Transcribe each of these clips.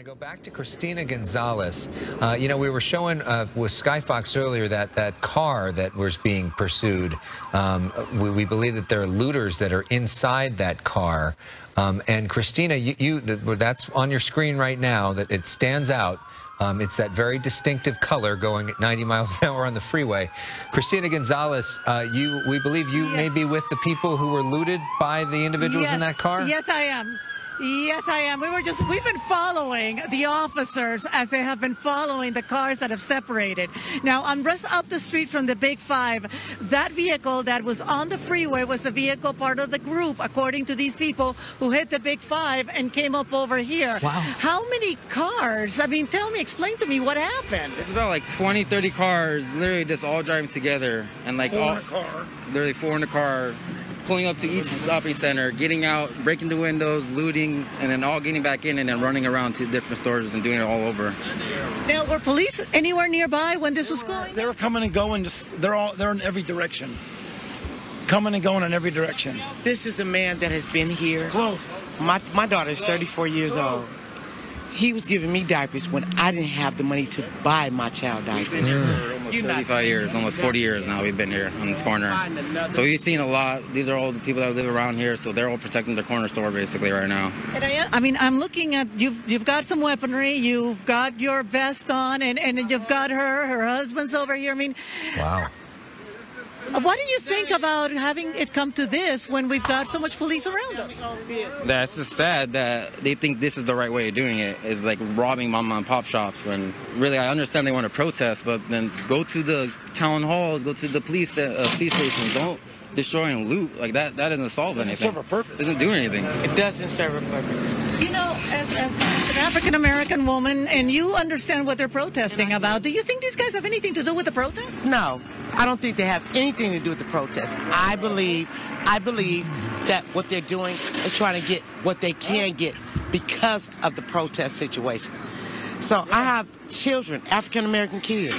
to go back to Christina Gonzalez. Uh, you know, we were showing uh, with Skyfox earlier that that car that was being pursued. Um, we, we, believe that there are looters that are inside that car. Um, and Christina, you, you that's on your screen right now. That it stands out. Um, it's that very distinctive color going at 90 miles an hour on the freeway. Christina Gonzalez, uh, you, we believe you yes. may be with the people who were looted by the individuals yes. in that car? Yes, I am. Yes, I am. We were just, we've been following the officers as they have been following the cars that have separated. Now, I'm just up the street from the Big Five. That vehicle that was on the freeway was a vehicle part of the group, according to these people who hit the Big Five and came up over here. Wow. How many cars? I mean, tell me, explain to me what happened. It's about like 20, 30 cars, literally just all driving together. And like four all, in a car. Literally four in a car pulling up to each shopping center, getting out, breaking the windows, looting, and then all getting back in and then running around to different stores and doing it all over. Now, were police anywhere nearby when this was going? They were coming and going. Just they're all they're in every direction, coming and going in every direction. This is the man that has been here. Close. My my daughter is 34 years old. He was giving me diapers when I didn't have the money to buy my child diapers. Almost 35 years, almost 40 years now we've been here on this corner. So we've seen a lot. These are all the people that live around here, so they're all protecting their corner store basically right now. I, I mean, I'm looking at you've you've got some weaponry, you've got your vest on, and and you've got her, her husband's over here. I mean, wow. What do you think about having it come to this when we've got so much police around us? That's just sad that they think this is the right way of doing it. Is like robbing mom and pop shops. When really, I understand they want to protest, but then go to the town halls, go to the police uh, police stations. Don't destroy and loot like that. That doesn't solve anything. It doesn't anything. Serve a purpose. Doesn't do anything. It doesn't serve a purpose. You know, as, as an African American woman, and you understand what they're protesting about. Do you think these guys have anything to do with the protest? No, I don't think they have anything to do with the protest. I believe, I believe that what they're doing is trying to get what they can get because of the protest situation. So I have children, African American kids.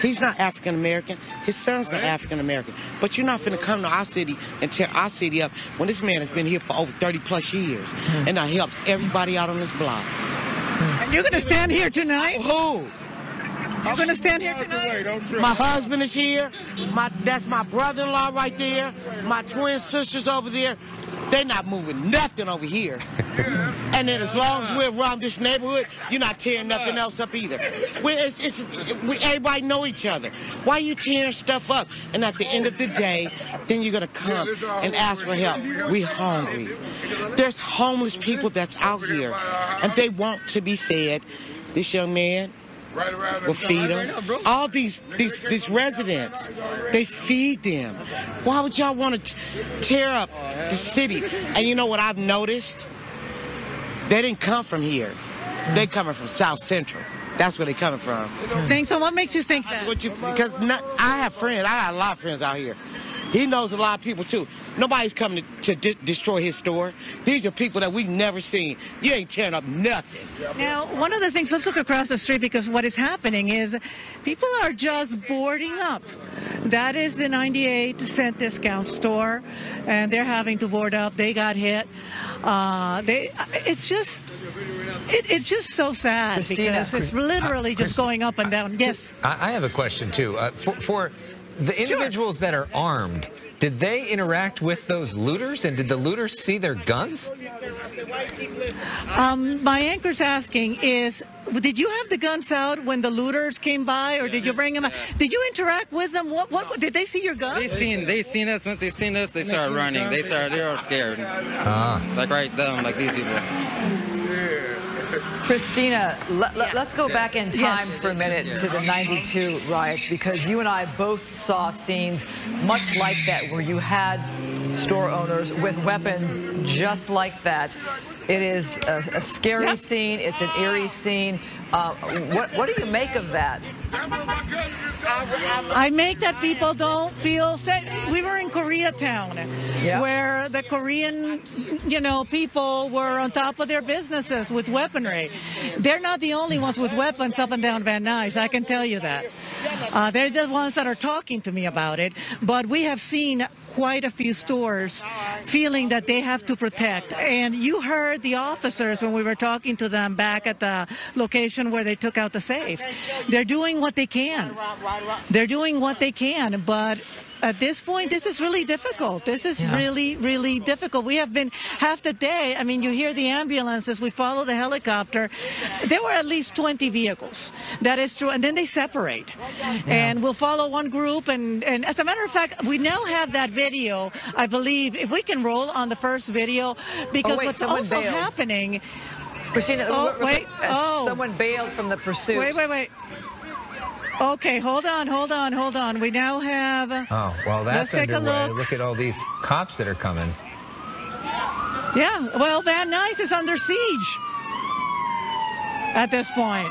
He's not African American. His son's not African American. But you're not finna come to our city and tear our city up when this man has been here for over 30 plus years hmm. and I helped everybody out on this block. Hmm. And you're gonna stand here tonight? Who? I'm gonna stand here tonight? My husband is here. My that's my brother-in-law right there. My twin sisters over there. They're not moving nothing over here. and then as long as we're around this neighborhood, you're not tearing nothing else up either. We, it's, it's, we, everybody know each other. Why are you tearing stuff up? And at the end of the day, then you're gonna come and ask for help. We hungry. There's homeless people that's out here, and they want to be fed. This young man, will feed them. All these these these residents, they feed them. Why would y'all want to tear up the city? And you know what I've noticed? They didn't come from here. They coming from South Central. That's where they coming from. Think so? What makes you think that? You, because not, I have friends. I got a lot of friends out here. He knows a lot of people too. Nobody's coming to, to de destroy his store. These are people that we've never seen. You ain't tearing up nothing. Now, one of the things, let's look across the street because what is happening is people are just boarding up. That is the 98 cent discount store, and they're having to board up. They got hit. Uh, they, it's just. It, it's just so sad Christina, because it's literally uh, just going up and down. Yes. I, I have a question too. Uh, for, for the individuals sure. that are armed, did they interact with those looters and did the looters see their guns? Um, my anchor's asking is, did you have the guns out when the looters came by or did you bring them out? Did you interact with them? What, what, did they see your guns? They seen, they seen us. Once they seen us, they started running. They started, they were scared. Ah. Like right them, like these people. Christina, let, yeah. us go back in time yes. for a minute to the 92 riots because you and I both saw scenes much like that where you had store owners with weapons just like that. It is a, a scary yep. scene. It's an eerie scene. Uh, what, what do you make of that? I make that people don't feel safe. We were in Koreatown, yeah. where the Korean, you know, people were on top of their businesses with weaponry. They're not the only ones with weapons up and down Van Nuys. I can tell you that. Uh, they're the ones that are talking to me about it. But we have seen quite a few stores feeling that they have to protect. And you heard the officers when we were talking to them back at the location where they took out the safe. They're doing what they can. They're doing what they can, but at this point, this is really difficult. This is Yeah. really, really difficult. We have been half the day. I mean, you hear the ambulances, we follow the helicopter. There were at least 20 vehicles. That is true. And then they separate. And we'll follow one group. And, and as a matter of fact, we now have that video, I believe, if we can roll on the first video, because wait, what's also bailed. happening. Christina, Oh, w- w- wait. uh, Oh. someone bailed from the pursuit. Wait, wait, wait. Okay, hold on, hold on, hold on. We now have. Oh, well, that's Let's take a underway. look. Look at all these cops that are coming. Yeah, well, Van Nuys is under siege at this point.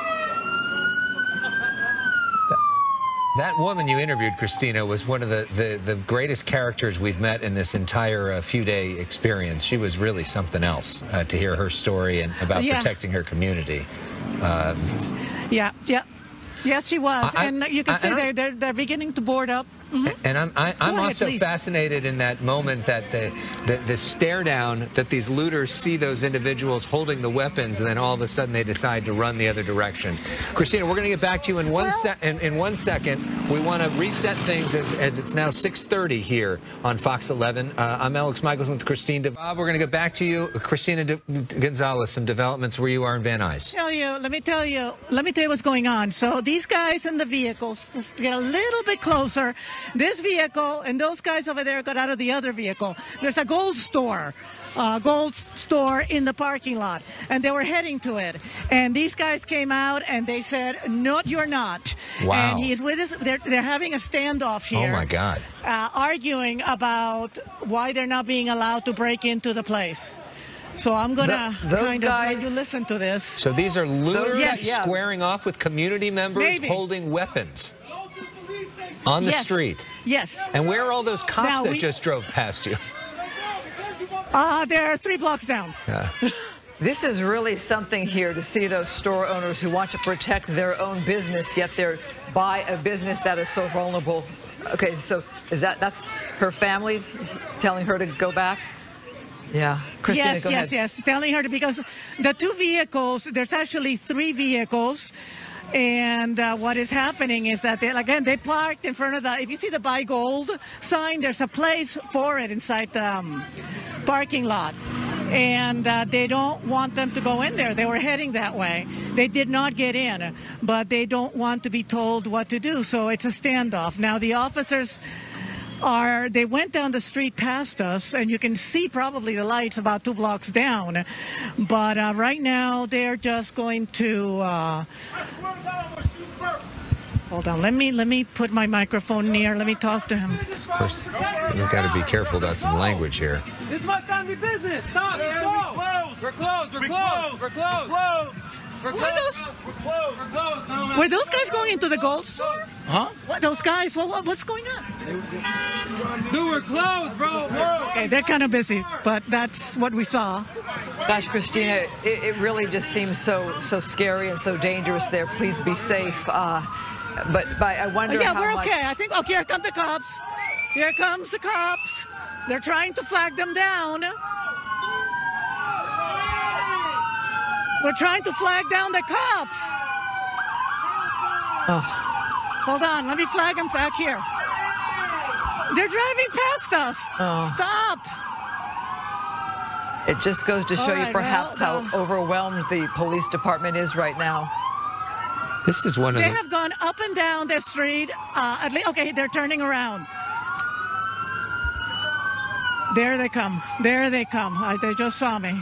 That woman you interviewed, Christina, was one of the, the, the greatest characters we've met in this entire uh, few day experience. She was really something else uh, to hear her story and about Yeah. protecting her community. Uh, Yeah, yeah. Yes, she was. I- and you can I- see they're, they're, they're beginning to board up. And I'm, I, I'm ahead, also please. fascinated in that moment that the, the, the stare down that these looters see those individuals holding the weapons, and then all of a sudden they decide to run the other direction. Christina, we're going to get back to you in one sec. In, in one second, we want to reset things as, as it's now 6:30 here on Fox 11. Uh, I'm Elex Michaelson with Christine. De- Bob, we're going to get back to you, Christina De- Gonzalez. Some developments where you are in Van Nuys. Tell you, let me tell you, let me tell you what's going on. So these guys in the vehicles, let's get a little bit closer. This vehicle and those guys over there got out of the other vehicle. There's a gold store. Uh, gold store in the parking lot, and they were heading to it. And these guys came out and they said, "No, you're not." Wow. And he's with us. They're, they're having a standoff here. Oh my God. uh, arguing about why they're not being allowed to break into the place. So I'm gonna Th- those kind of let you listen to this. So these are looters Yes. Squaring off with community members Maybe. holding weapons on the yes. street. Yes. And where are all those cops Now that we- just drove past you? Uh, they're three blocks down. Yeah. This is really something here to see those store owners who want to protect their own business, yet they're by a business that is so vulnerable. Okay, so is that that's her family telling her to go back? Yeah, Christina, yes, go yes, ahead. yes. Telling her to because the two vehicles, there's actually three vehicles. And uh, what is happening is that they again they parked in front of the. If you see the buy gold sign, there's a place for it inside the um, parking lot, and uh, they don't want them to go in there. They were heading that way. They did not get in, but they don't want to be told what to do. So it's a standoff. Now the officers are they went down the street past us and you can see probably the lights about two blocks down but uh, right now they're just going to uh, hold on let me let me put my microphone near let me talk to him Of course, we've got to be careful about some language here. It's my family business. Stop. We're closed. We're closed. We're closed. We're closed. We're Were closed. Those- We're closed. We're closed. No, were those guys going into the gold store Huh? what those guys what, what, what's going on Dude, we're closed, bro. okay they're kind of busy but that's what we saw Gosh, Christina, it, it really just seems so so scary and so dangerous there. Please be safe. Uh, but, but I wonder yeah how we're much. okay i think okay here come the cops here comes the cops they're trying to flag them down we're trying to flag down the cops. Oh. hold on let me flag them back here. They're driving past us. Stop. It just goes to show All you perhaps well, how overwhelmed the police department is right now. This is one of they the. have gone up and down the street uh, at least okay they're turning around. There they come. There they come. I, they just saw me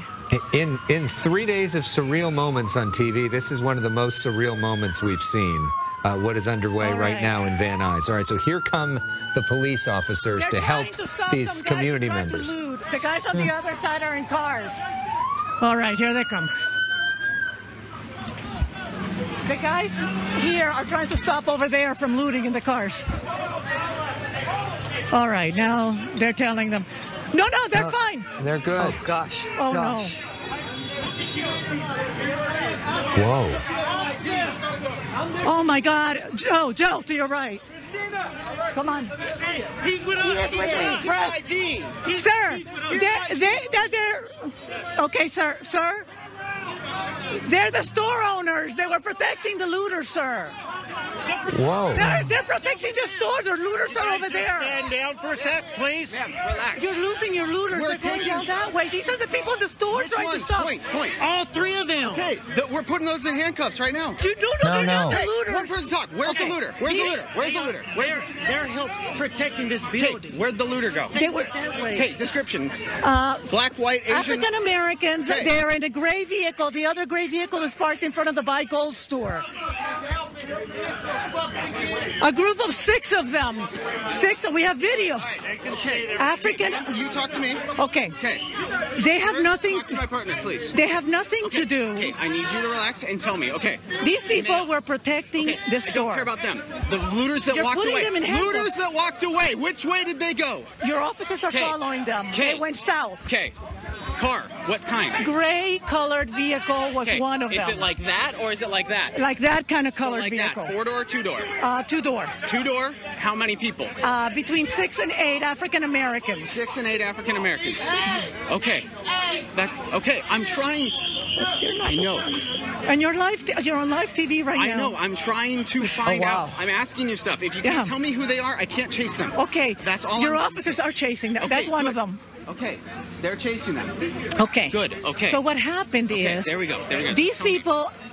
In in three days of surreal moments on TV, this is one of the most surreal moments we've seen. Uh, what is underway All right right. now in Van Nuys? All right, so here come the police officers They're to help to stop these some community who tried to members. loot. The guys on the other side are in cars. All right, here they come. The guys here are trying to stop over there from looting in the cars. All right, now they're telling them, no, no, they're fine. They're good. Oh gosh. Oh, no. Whoa. Oh my God, Joe, Joe, to your right. Come on. He's with us. He is with me. Press. He's- Sir, he's with us. they, they, they're, they're, okay, sir, sir. They're the store owners. They were protecting the looters, sir. Whoa. They're, they're protecting the stores. The looters are over there. Stand down for a sec, please. Relax. You're losing your looters. We're They're going taking- down that way. These are the people in the store Which trying to stop. Point, point. All three of them. Okay, th- we're putting those in handcuffs right now. You no, no, No, they're not the looters. One person talk. Where's the looter? Where's the looter? Where's the looter? Where's They're, they're help protecting this Okay, building. where'd the looter go? They were Okay, description. uh, Black, white, Asian. African Americans. Okay. They're in a gray vehicle. The other gray vehicle is parked in front of the Buy Gold store. A group of six of them. Six. We have video. Okay. African. You talk to me. Okay. Okay. They have nothing. Talk to my partner, please. They have nothing to do. Okay, I need you to relax and tell me. Okay. These people were protecting Okay, the I don't store. care about them. The looters that You're walked away. them in handcuffs. looters that walked away. Which way did they go? Your officers are Okay. following them. Okay. They went south. Okay. Car. What kind? Gray colored vehicle was Okay. one of is them. Is it like that or is it like that? Like that kind of colored like vehicle. that. Four door, two door. Uh, two door. Two door. How many people? Uh, between six and eight African Americans. Six and eight African Americans. Okay. That's okay. I'm trying. I know. And you're live. You're on live TV right I now. I know. I'm trying to find oh, wow. out. I'm asking you stuff. If you can't Yeah. tall me who they are, I can't chase them. Okay. That's all. Your I'm- officers are chasing them. Okay, That's one good. of them. Okay. They're chasing them. Okay. Good, okay. So what happened Okay, is there we go, there we go. these Tell me.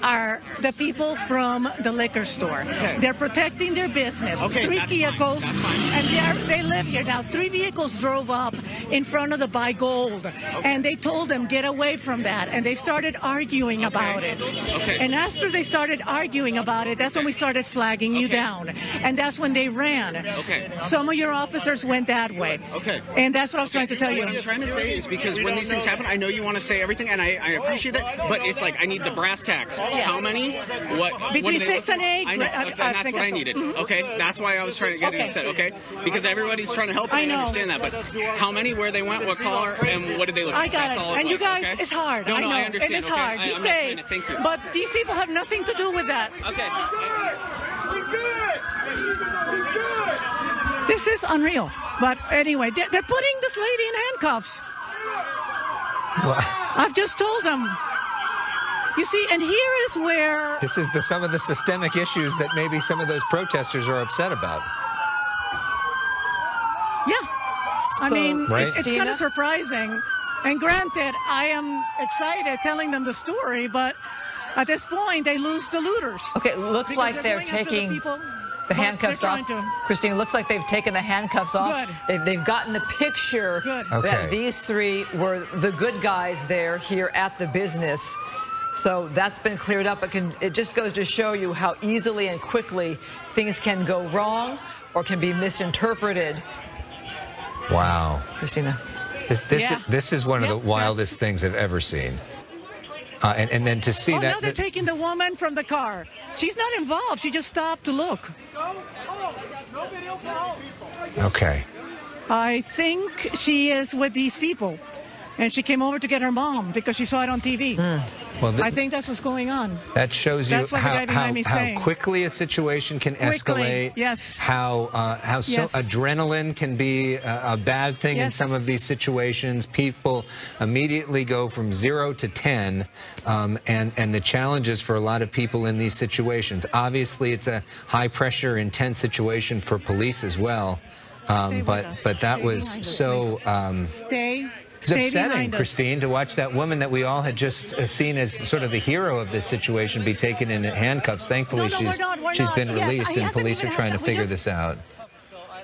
Are the people from the liquor store. Okay. They're protecting their business. Okay, three fine, vehicles, that's fine. and they live here now. Three vehicles drove up in front of the Buy Gold, and they told them get away from that, and they started arguing about it. Okay. And after they started arguing about it, that's when we started flagging you down, and that's when they ran. Okay. Some of your officers went that way. Okay. And that's what I was trying to tell you. What I'm trying to say is because when these things happen, I know you want to say everything, and I, I appreciate that. But it's like I need the brass tacks. How many? What? what Between do they six and eight, I know, I- I that's what I I told- needed. Mhm. Okay, that's why I was trying to get Okay. it upset. Okay, because everybody's trying to help, and I I, know. understand that. But how many? Where they went? What color? And what did they look? I like? got That's it. all and you guys, okay? it's hard. No, I know. I understand. It's okay? hard. I, Be I'm not trying safe. thank you. But these people have nothing to do with that. okay. This is unreal. But anyway, they're, they're putting this lady in handcuffs. Well, I've just told them. You see, and here is where this is the, some of the systemic issues that maybe some of those protesters are upset about. Yeah. I mean, Right. it's, it's kind of surprising. And granted, I am excited telling them the story, but at this point, they lose the looters. Okay, looks like they're going after taking the, the handcuffs off. trying to- Christine, looks like they've taken the handcuffs off. Good. They've, they've gotten the picture Good. that Okay. these three were the good guys there here at the business. So that's been cleared up. It, can, it just goes to show you how easily and quickly things can go wrong or can be misinterpreted. Wow. Christina. This, this, Yeah. this is one of the wildest things I've ever seen. Uh, and, and then to see Oh, that. now they're that- taking the woman from the car. She's not involved. She just stopped to look. okay. I think she is with these people. And she came over to get her mom because she saw it on TV. Well, th- I think that's what's going on. That shows you That's what the how, how, me how quickly a situation can Quickly, escalate. yes. How uh, how so Yes. adrenaline can be a, a bad thing in some of these situations. People immediately go from zero to ten, um, and and the challenges for a lot of people in these situations. Obviously, it's a high pressure, intense situation for police as well. Um, but but that Stay was so. Um, Stay. It's upsetting. Christine, to watch that woman that we all had just uh, seen as sort of the hero of this situation be taken in handcuffs. Thankfully, No, no, she's we're not, we're she's not. been Yes, released, he and police are trying to had figure just- this out.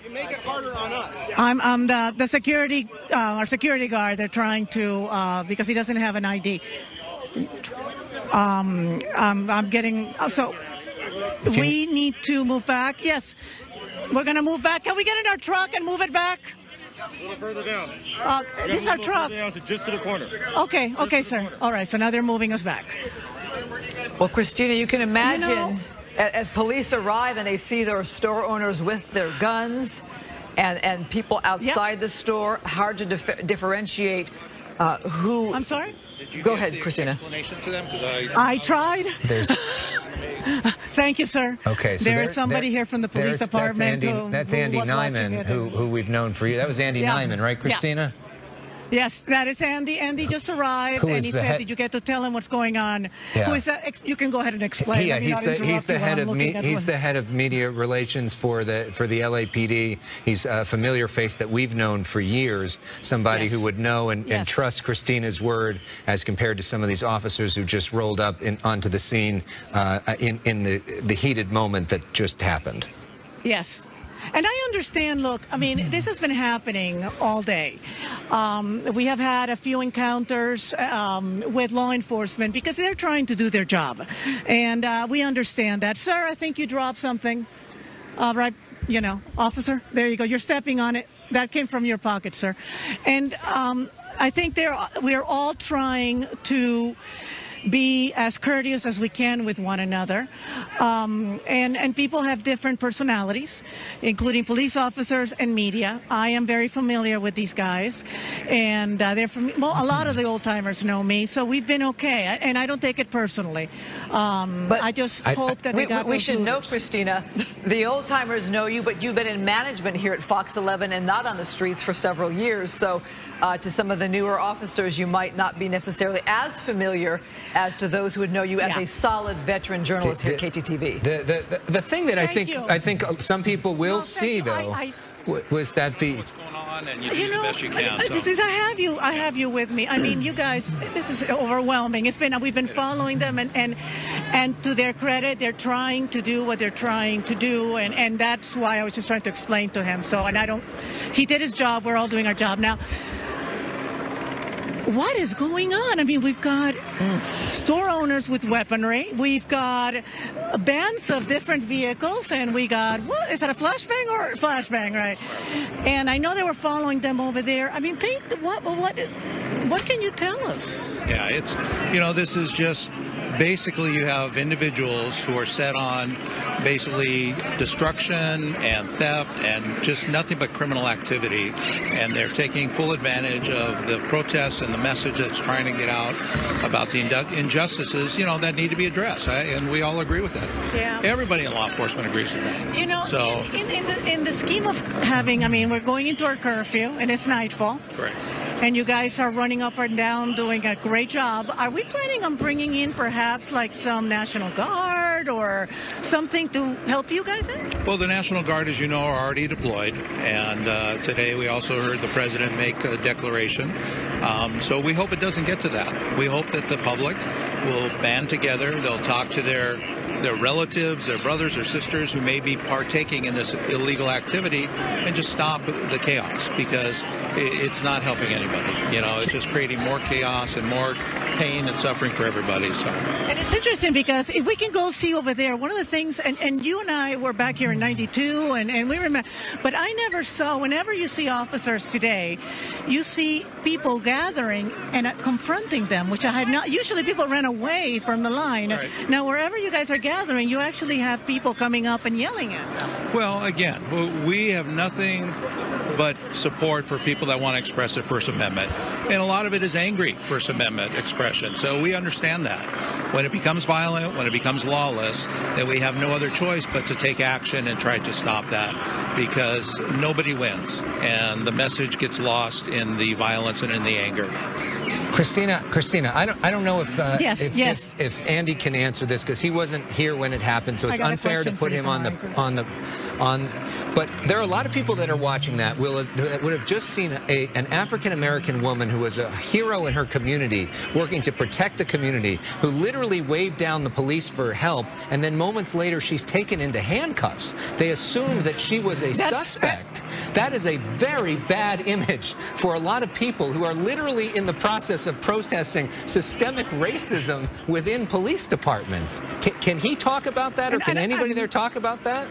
You make it harder on us. I'm, I'm the, the security, uh, our security guard. They're trying to, uh, because he doesn't have an ID. Um, I'm, I'm getting, uh, so we need to move back. Yes, we're going to move back. Can we get in our truck and move it back? A little further down. Uh, this is our truck. down to just to the corner. Okay, okay, sir. All right, so now they're moving us back. Well, Christina, you can imagine know- as police arrive and they see their store owners with their guns and, and people outside the store, hard to dif- differentiate uh, who. I'm sorry? Go ahead, Christina. Explanation to them I. I tried. There's Thank Thank you, sir. Okay, so there there- is somebody there- here from the police department That's Andy, who, that's Andy was Neiman, who, who we've known for you. That was Andy Yeah. Neiman, right, Yeah. Yes, that is Andy. Andy just arrived, Who and he said, "Did you get to tell him what's going on?" Yeah. Who is that? You can go ahead and explain. Yeah, he's the he's the head of me, he's the head of media relations for the for the LAPD. He's a familiar face that we've known for years. Somebody Yes. who would know and, and trust Christina's word as compared to some of these officers who just rolled up in, onto the scene uh, in in the the heated moment that just happened. Yes. And I understand, look, I mean, this has been happening all day. Um, we have had a few encounters um, with law enforcement because they're trying to do their job. And uh, we understand that. Sir, I think you dropped something. All right, you know, officer, there you go. You're stepping on it. That came from your pocket, sir. And um, I think we're all trying to be as courteous as we can with one another. Um, and, and people have different personalities, including police officers and media. I am very familiar with these guys, and uh, they're from, well, a lot of the old timers know me, so we've been okay. And I don't take it personally. Um, But I just I- hope that we, got we those should know. Christina, the old timers know you, but you've been in management here at Fox 11 and not on the streets for several years. So, uh, to some of the newer officers, you might not be necessarily as familiar as to those who would know you as Yeah. a solid veteran journalist here at KTTV. The, the, the, the thing that I think you. I think some people will No, see you. I- though I- was that the what's going on and you do You know, the best you can. I, so. this is- I have you. I have you with me. I mean, you guys. This is overwhelming. It's been. We've been following them, and and and to their credit, they're trying to do what they're trying to do, and and that's why I was just trying to explain to him. So, and I don't. He did his job. We're all doing our job now. What is going on? I mean, we've got store owners with weaponry. We've got bands of different vehicles, and we got what is that a flashbang or flashbang, right? And I know they were following them over there. I mean, paint what what what can you tell us? Yeah, it's you know this is just basically you have individuals who are set on basically destruction and theft and just nothing but criminal activity, and they're taking full advantage of the protests and the message that's trying to get out about the injustices you know that need to be addressed, I, and we all agree with that. Yeah. Everybody in law enforcement agrees with that. You know, So- in, in, the, in the scheme of having, I mean, we're going into our curfew, and it's nightfall. Correct. And you guys are running up and down doing a great job. Are we planning on bringing in perhaps like some National Guard or something to help you guys out? Well, the National Guard, as you know, are already deployed, and uh, today we also heard the president make a declaration. Um, so we hope it doesn't get to that. We hope that the public will band together. They'll talk to their their relatives, their brothers or sisters who may be partaking in this illegal activity, and just stop the chaos because it's not helping anybody. You know, it's just creating more chaos and more pain and suffering for everybody. So. And it's interesting because if we can go see over there, one of the things, and, and you and I were back here in 92, and, and we remember, but I never saw, whenever you see officers today, you see people gathering and uh, confronting them, which I had not, usually people ran away from the line. Right. Now, wherever you guys are gathering, you actually have people coming up and yelling at them. Well, again, we have nothing but support for people that want to express their First Amendment. And a lot of it is angry First Amendment expression. So we understand that. When it becomes violent, when it becomes lawless, then we have no other choice but to take action and try to stop that because nobody wins. And the message gets lost in the violence and in the anger. Christina, Christina, I don't, I don't know if, uh, Yes, if, yes. if if Andy can answer this because he wasn't here when it happened, so it's unfair to put him on the on the on. But there are a lot of people that are watching that will that would have just seen a, an African American woman who was a hero in her community, working to protect the community, who literally waved down the police for help, and then moments later she's taken into handcuffs. They assumed that she was a That's- suspect. That is a very bad image for a lot of people who are literally in the process of protesting systemic racism within police departments. Can, can he talk about that, or can anybody there talk about that?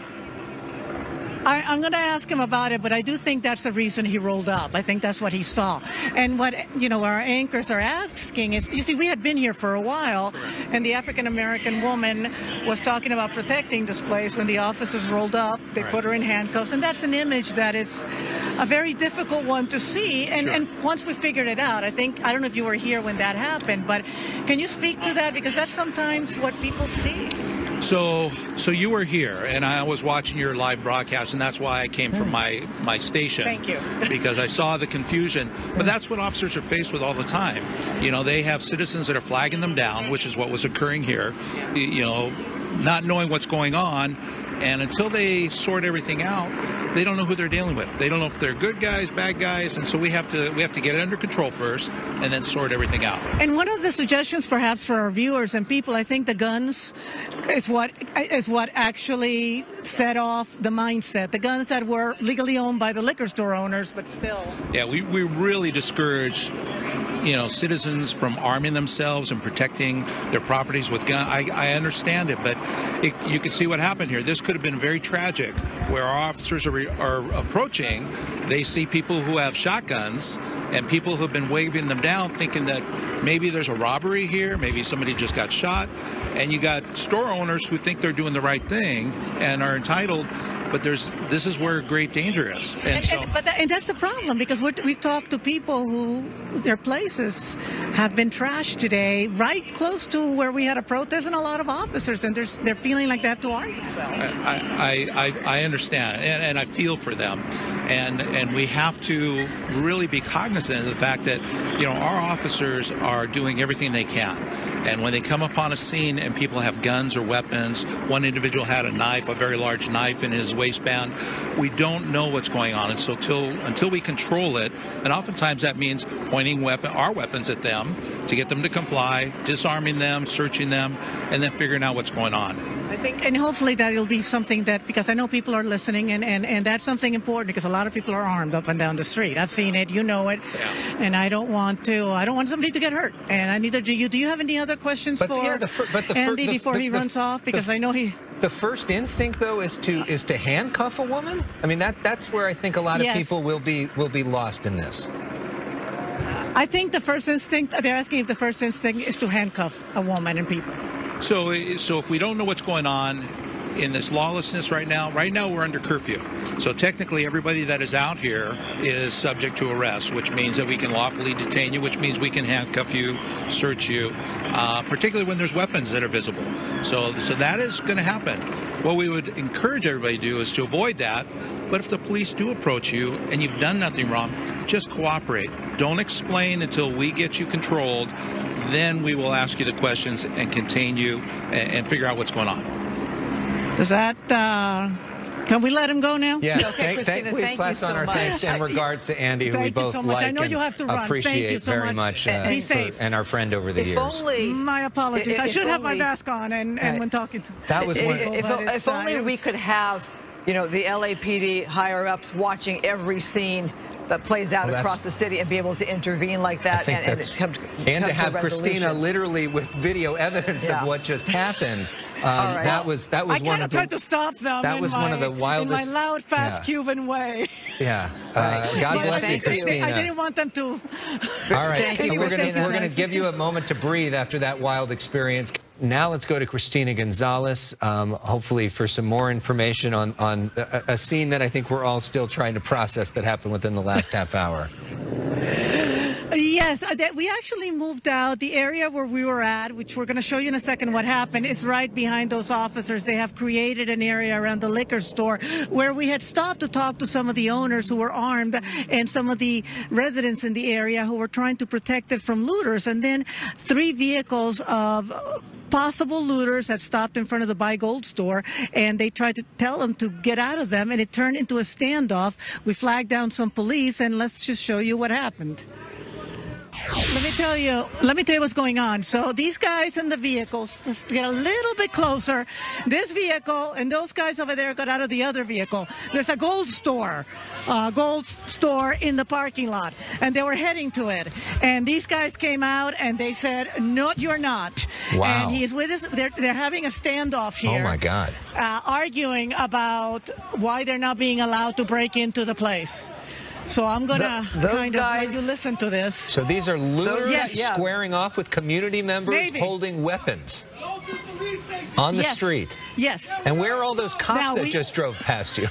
I, I'm going to ask him about it, but I do think that's the reason he rolled up. I think that's what he saw. And what, you know, our anchors are asking is, you see, we had been here for a while, and the African American woman was talking about protecting this place when the officers rolled up. They Right. put her in handcuffs, and that's an image that is a very difficult one to see. And, Sure. and once we figured it out, I think, I don't know if you were here when that happened, but can you speak to that? Because that's sometimes what people see. So, so you were here, and I was watching your live broadcast, and that's why I came from mm. my my station. Thank you. because I saw the confusion. But that's what officers are faced with all the time. You know, they have citizens that are flagging them down, which is what was occurring here. You know, not knowing what's going on, and until they sort everything out, they don't know who they're dealing with. They don't know if they're good guys, bad guys, and so we have to we have to get it under control first, and then sort everything out. And one of the suggestions, perhaps, for our viewers and people, I think the guns is what is what actually set off the mindset. The guns that were legally owned by the liquor store owners, but still. Yeah, we, we really discourage, you know, citizens from arming themselves and protecting their properties with guns. I, I understand it, but it, you can see what happened here. This could have been very tragic, where our officers are, are approaching. They see people who have shotguns and people who have been waving them down, thinking that maybe there's a robbery here, maybe somebody just got shot, and you got store owners who think they're doing the right thing and are entitled. But there's this is where great danger is, and, And, so. and- but that, and that's the problem because we're, we've talked to people who their places have been trashed today, right close to where we had a protest and a lot of officers, and they're they're feeling like they have to arm themselves. I, I, I I understand and, and I feel for them. And, and we have to really be cognizant of the fact that, you know, our officers are doing everything they can. And when they come upon a scene and people have guns or weapons, one individual had a knife, a very large knife in his waistband, we don't know what's going on. And so till, until we control it, and oftentimes that means pointing weapon, our weapons at them to get them to comply, disarming them, searching them, and then figuring out what's going on. I think, and hopefully that will be something that, because I know people are listening, and, and, and that's something important because a lot of people are armed up and down the street. I've seen it, you know it, and I don't want to, I don't want somebody to get hurt, and I neither do you. Do you have any other questions But for yeah, the but the Andy the- before the- he runs off? Because I know he. The first instinct, though, is to is to handcuff a woman. I mean, that that's where I think a lot of Yes. people will be will be lost in this. I think the first instinct, they're asking if the first instinct is to handcuff a woman and people. So, so if we don't know what's going on in this lawlessness right now, right now we're under curfew. So technically, everybody that is out here is subject to arrest, which means that we can lawfully detain you, which means we can handcuff you, search you, uh, particularly when there's weapons that are visible. So, so that is going to happen. What we would encourage everybody to do is to avoid that. But if the police do approach you and you've done nothing wrong, just cooperate. Don't explain until we get you controlled. Then we will ask you the questions and contain you and, and figure out what's going on. Does that, uh, can we let him go now? Yes, Okay, thank, Christina, thank, please thank you pass so on our much. thanks and regards to Andy, who we Thank you both so much. like I know and you have to run. Thank you appreciate so very much. much. uh, Be for- safe. and our friend over the If years. only. My apologies. I If should have my only- mask on and, and Right. when talking to That was one. If, if, But if uh, only we could have, you know, the LAPD higher ups watching every scene that plays out Well, across the city and be able to intervene like that and, and come to, and come to have a Christina literally with video evidence Yeah. of what just happened. Um, All right. That was that was I one kind of of the tried to stop them. that in was my, one of the In wildest- my loud, fast yeah. Cuban way. yeah. Right. Uh, God bless you, thank you. Christina. I didn't want them to. All right, Thank you, we're gonna Christina. we're gonna give you a moment to breathe after that wild experience. Now let's go to Christina Gonzalez, um, hopefully for some more information on on a, a scene that I think we're all still trying to process that happened within the last half hour. Yes, uh, we actually moved out. The area where we were at, which we're going to show you in a second what happened, is right behind those officers. They have created an area around the liquor store where we had stopped to talk to some of the owners who were armed and some of the residents in the area who were trying to protect it from looters. And then three vehicles of possible looters had stopped in front of the Buy Gold store and they tried to tell them to get out of them and it turned into a standoff. We flagged down some police and let's just show you what happened. Let me tell you. Let me tell you what's going on. So these guys in the vehicles. Let's get a little bit closer. This vehicle and those guys over there got out of the other vehicle. There's a gold store, uh, gold store in the parking lot, and they were heading to it. And these guys came out and they said, "No, you're not." Wow. And he's with us. They're they're having a standoff here. Oh my God. Uh, arguing about why they're not being allowed to break into the place. So I'm gonna Th- those kind of let you listen to this. So these are looters Yes. Yeah. squaring off with community members Maybe. holding weapons on the Yes. street. Yes. And where are all those cops Now that we- just drove past you?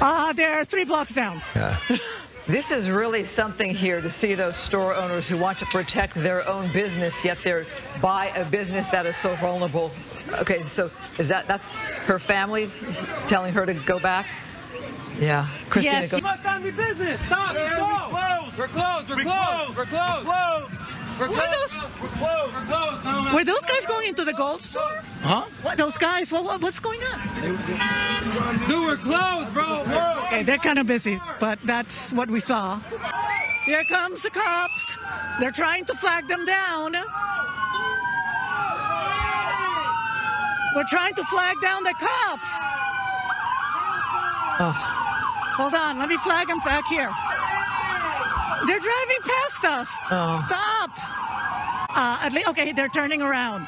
Uh, they're three blocks down. Yeah. This is really something here to see those store owners who want to protect their own business, yet they're by a business that is so vulnerable. Okay, so is that that's her family telling her to go back? Yeah, Christina. Yes. Go. My family business. Stop. We're, closed. We're closed. We're closed. We're closed. We're Were closed. those- We're closed. We're closed. No, no. Were those guys going into the gold store? Huh? What, those guys? What, what, what's going on? Dude, we're closed, bro. Okay, they're kind of busy, but that's what we saw. Here comes the cops. They're trying to flag them down. We're trying to flag down the cops. Oh. Hold on, let me flag them back here. They're driving past us. Stop. Uh, at least, okay, they're turning around.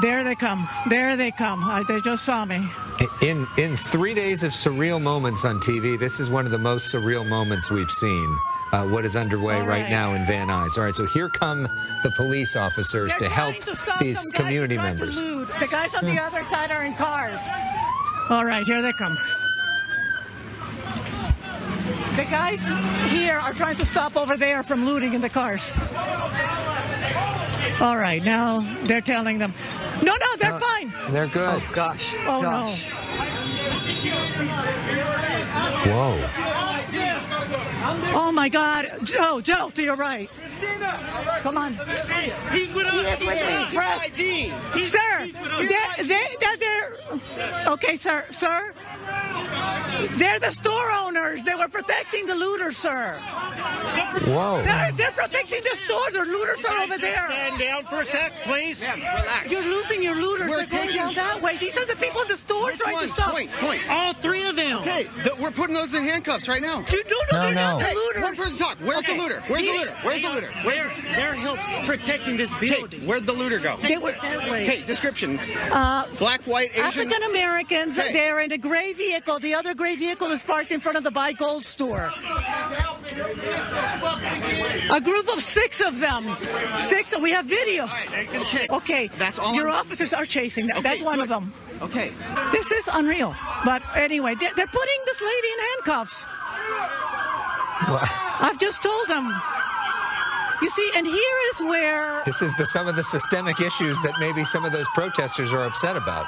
There they come. There they come. They just saw me. In in three days of surreal moments on TV, this is one of the most surreal moments we've seen. Uh, what is underway right. right. now in Van Nuys. All right, so here come the police officers They're to help to these community who tried to members. The guys on the other side are in cars. All right, here they come. The guys here are trying to stop over there from looting in the cars. All right, now they're telling them, no, no, they're Uh, fine. They're good. Oh gosh. Oh, no. Whoa. Oh my God, Joe, Joe, to your right. Come on. He's with us. He is with me, press. He's Sir, he's with us. they, they, they're, they're, okay, sir, sir. They're the store owners. They were protecting the looters, sir. Whoa. They're, they're protecting the store. The looters are over there. Stand down for a sec, please. relax. You're losing your looters. We're They're going taking- down that way. These are the people in the store Which trying ones? to stop. Point, point. All three of them. Okay, th- we're putting those in handcuffs right now. You no, no, No, they're not no. the Hey, one person talk. Where's Okay. the looter? Where's the looter? Where's the looter? Where's They're, they're help protecting this building? Hey, where'd the looter go? They were Okay, description. uh, Black, white, Asian. African Americans. Hey. They're in a gray vehicle. The other gray vehicle is parked in front of the Buy Gold store. A group of six of them. Six. We have video. Okay. Okay. That's all Your I'm- officers are chasing them. Okay, That's one of them. Okay. This is unreal. But anyway, they're, they're putting this lady in handcuffs. I've just told them. You see, and here is where This is the, some of the systemic issues that maybe some of those protesters are upset about.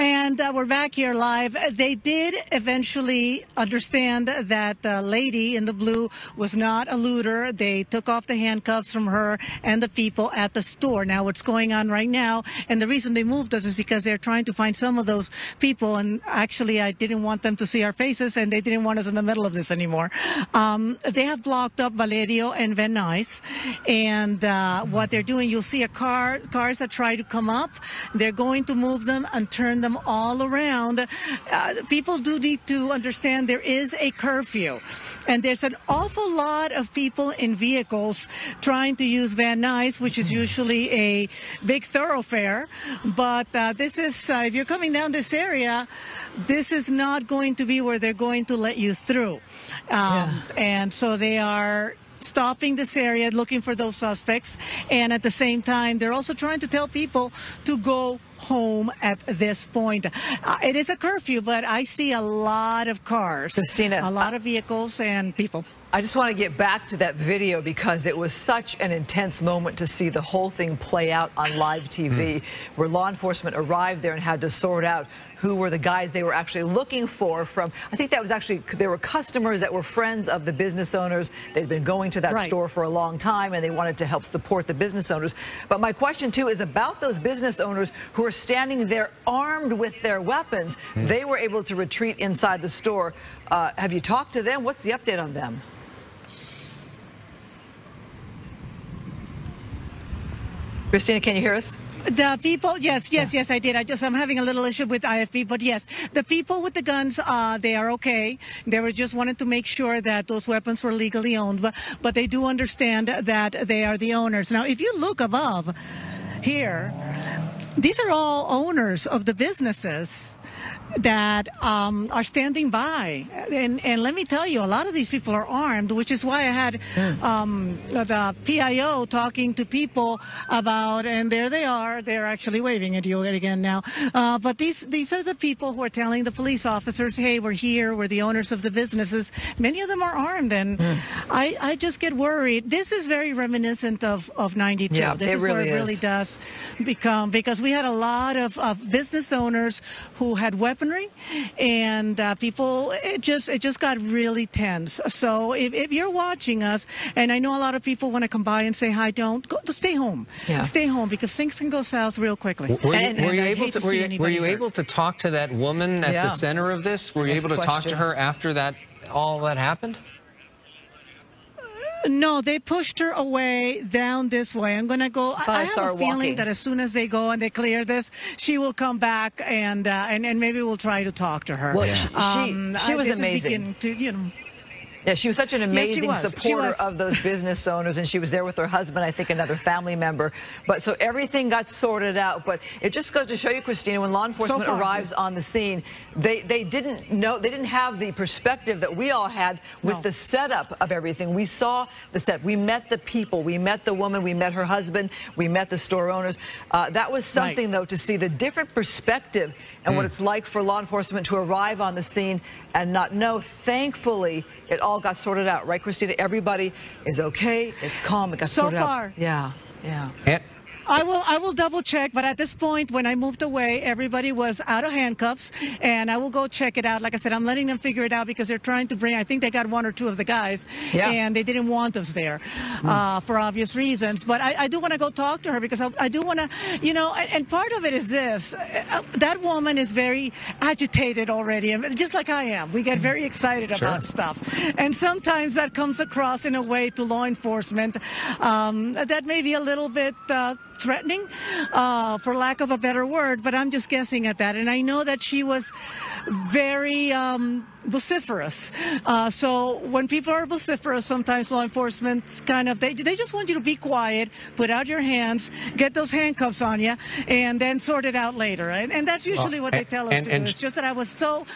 And uh, we're back here live. They did eventually understand that the lady in the blue was not a looter. They took off the handcuffs from her and the people at the store. Now, what's going on right now, and the reason they moved us is because they're trying to find some of those people. And actually, I didn't want them to see our faces, and they didn't want us in the middle of this anymore. Um, they have blocked up Valerio and Van Nuys. And uh, what they're doing, you'll see a car, cars that try to come up. They're going to move them and turn them all around. Uh, people do need to understand there is a curfew. And there's an awful lot of people in vehicles trying to use Van Nuys, which is usually a big thoroughfare. But uh, this is, uh, if you're coming down this area, this is not going to be where they're going to let you through. Um, And so they are stopping this area looking for those suspects and at the same time they're also trying to tell people to go home at this point. Uh, it is a curfew but i see a lot of cars. Christina, a lot of vehicles and people I just want to get back to that video because it was such an intense moment to see the whole thing play out on live hmm. TV, where law enforcement arrived there and had to sort out who were the guys they were actually looking for from, I think that was actually, there were customers that were friends of the business owners. They'd been going to that Right. store for a long time and they wanted to help support the business owners. But my question too is about those business owners who are standing there armed with their weapons. Hmm. They were able to retreat inside the store. Uh, have you talked to them? What's the update on them? Christina, can you hear us? The people, yes, yes, yes, I did. I just, I'm having a little issue with IFB, but yes, the people with the guns, uh, they are okay. They were just wanted to make sure that those weapons were legally owned, but, but they do understand that they are the owners. Now, if you look above here, these are all owners of the businesses. That um, are standing by. And, and let me tell you, a lot of these people are armed, which is why I had um, the PIO talking to people about, and there they are. They're actually waving at you again now. Uh, but these these are the people who are telling the police officers, "Hey, we're here. We're the owners of the businesses." Many of them are armed, and I, I just get worried. This is very reminiscent of of '92. Yeah, this it is where really it really does become because we had a lot of, of business owners who had weaponry, and uh, people it just it just got really tense. So if, if you're watching us, and I know a lot of people want to come by and say hi, don't go, stay home. Yeah. Stay home because things can go south real quickly. Were you, And- were and you able hate to, were you, were you hurt. able to talk to that woman at Yeah. the center of this? Were you Next able to talk to her after that all that happened? No, they pushed her away down this way. I'm going to go. I- I I have a feeling walking. that as soon as they go and they clear this, she will come back and uh, and, and maybe we'll try to talk to her. Well, Yeah. she- Um, she I- was this amazing. To, you know, Yeah, she was such an amazing. She supporter of those business owners, and she was there with her husband, I think another family member. But so everything got sorted out. But it just goes to show you, Christina, when law enforcement far, arrives on the scene, they they didn't know they didn't have the perspective that we all had with No. the setup of everything. We saw the set. We met the people. We met the woman. We met her husband. We met the store owners. Uh, that was Right. something, though, to see the different perspective and what it's like for law enforcement to arrive on the scene and not know. Thankfully, it all got sorted out, right, Christina? Everybody is okay. It's calm. It got So sorted far. out. Yeah, yeah. And, I will I will double check, but at this point, when I moved away, everybody was out of handcuffs, and I will go check it out. Like I said, I'm letting them figure it out because they're trying to bring. I think they got one or two of the guys, Yeah. and they didn't want us there uh, for obvious reasons. But I, I do want to go talk to her because I, I do want to, you know. And, and part of it is this: uh, that woman is very agitated already, and just like I am. We get very excited about stuff, and sometimes that comes across in a way to law enforcement um, that may be a little bit. Uh, threatening, uh, for lack of a better word, but I'm just guessing at that. And I know that she was very um, vociferous. Uh, so when people are vociferous, sometimes law enforcement kind of they they just want you to be quiet, put out your hands, get those handcuffs on you, and then sort it out later. And, and that's usually what they tell us and- to and- do. It's just that I was so.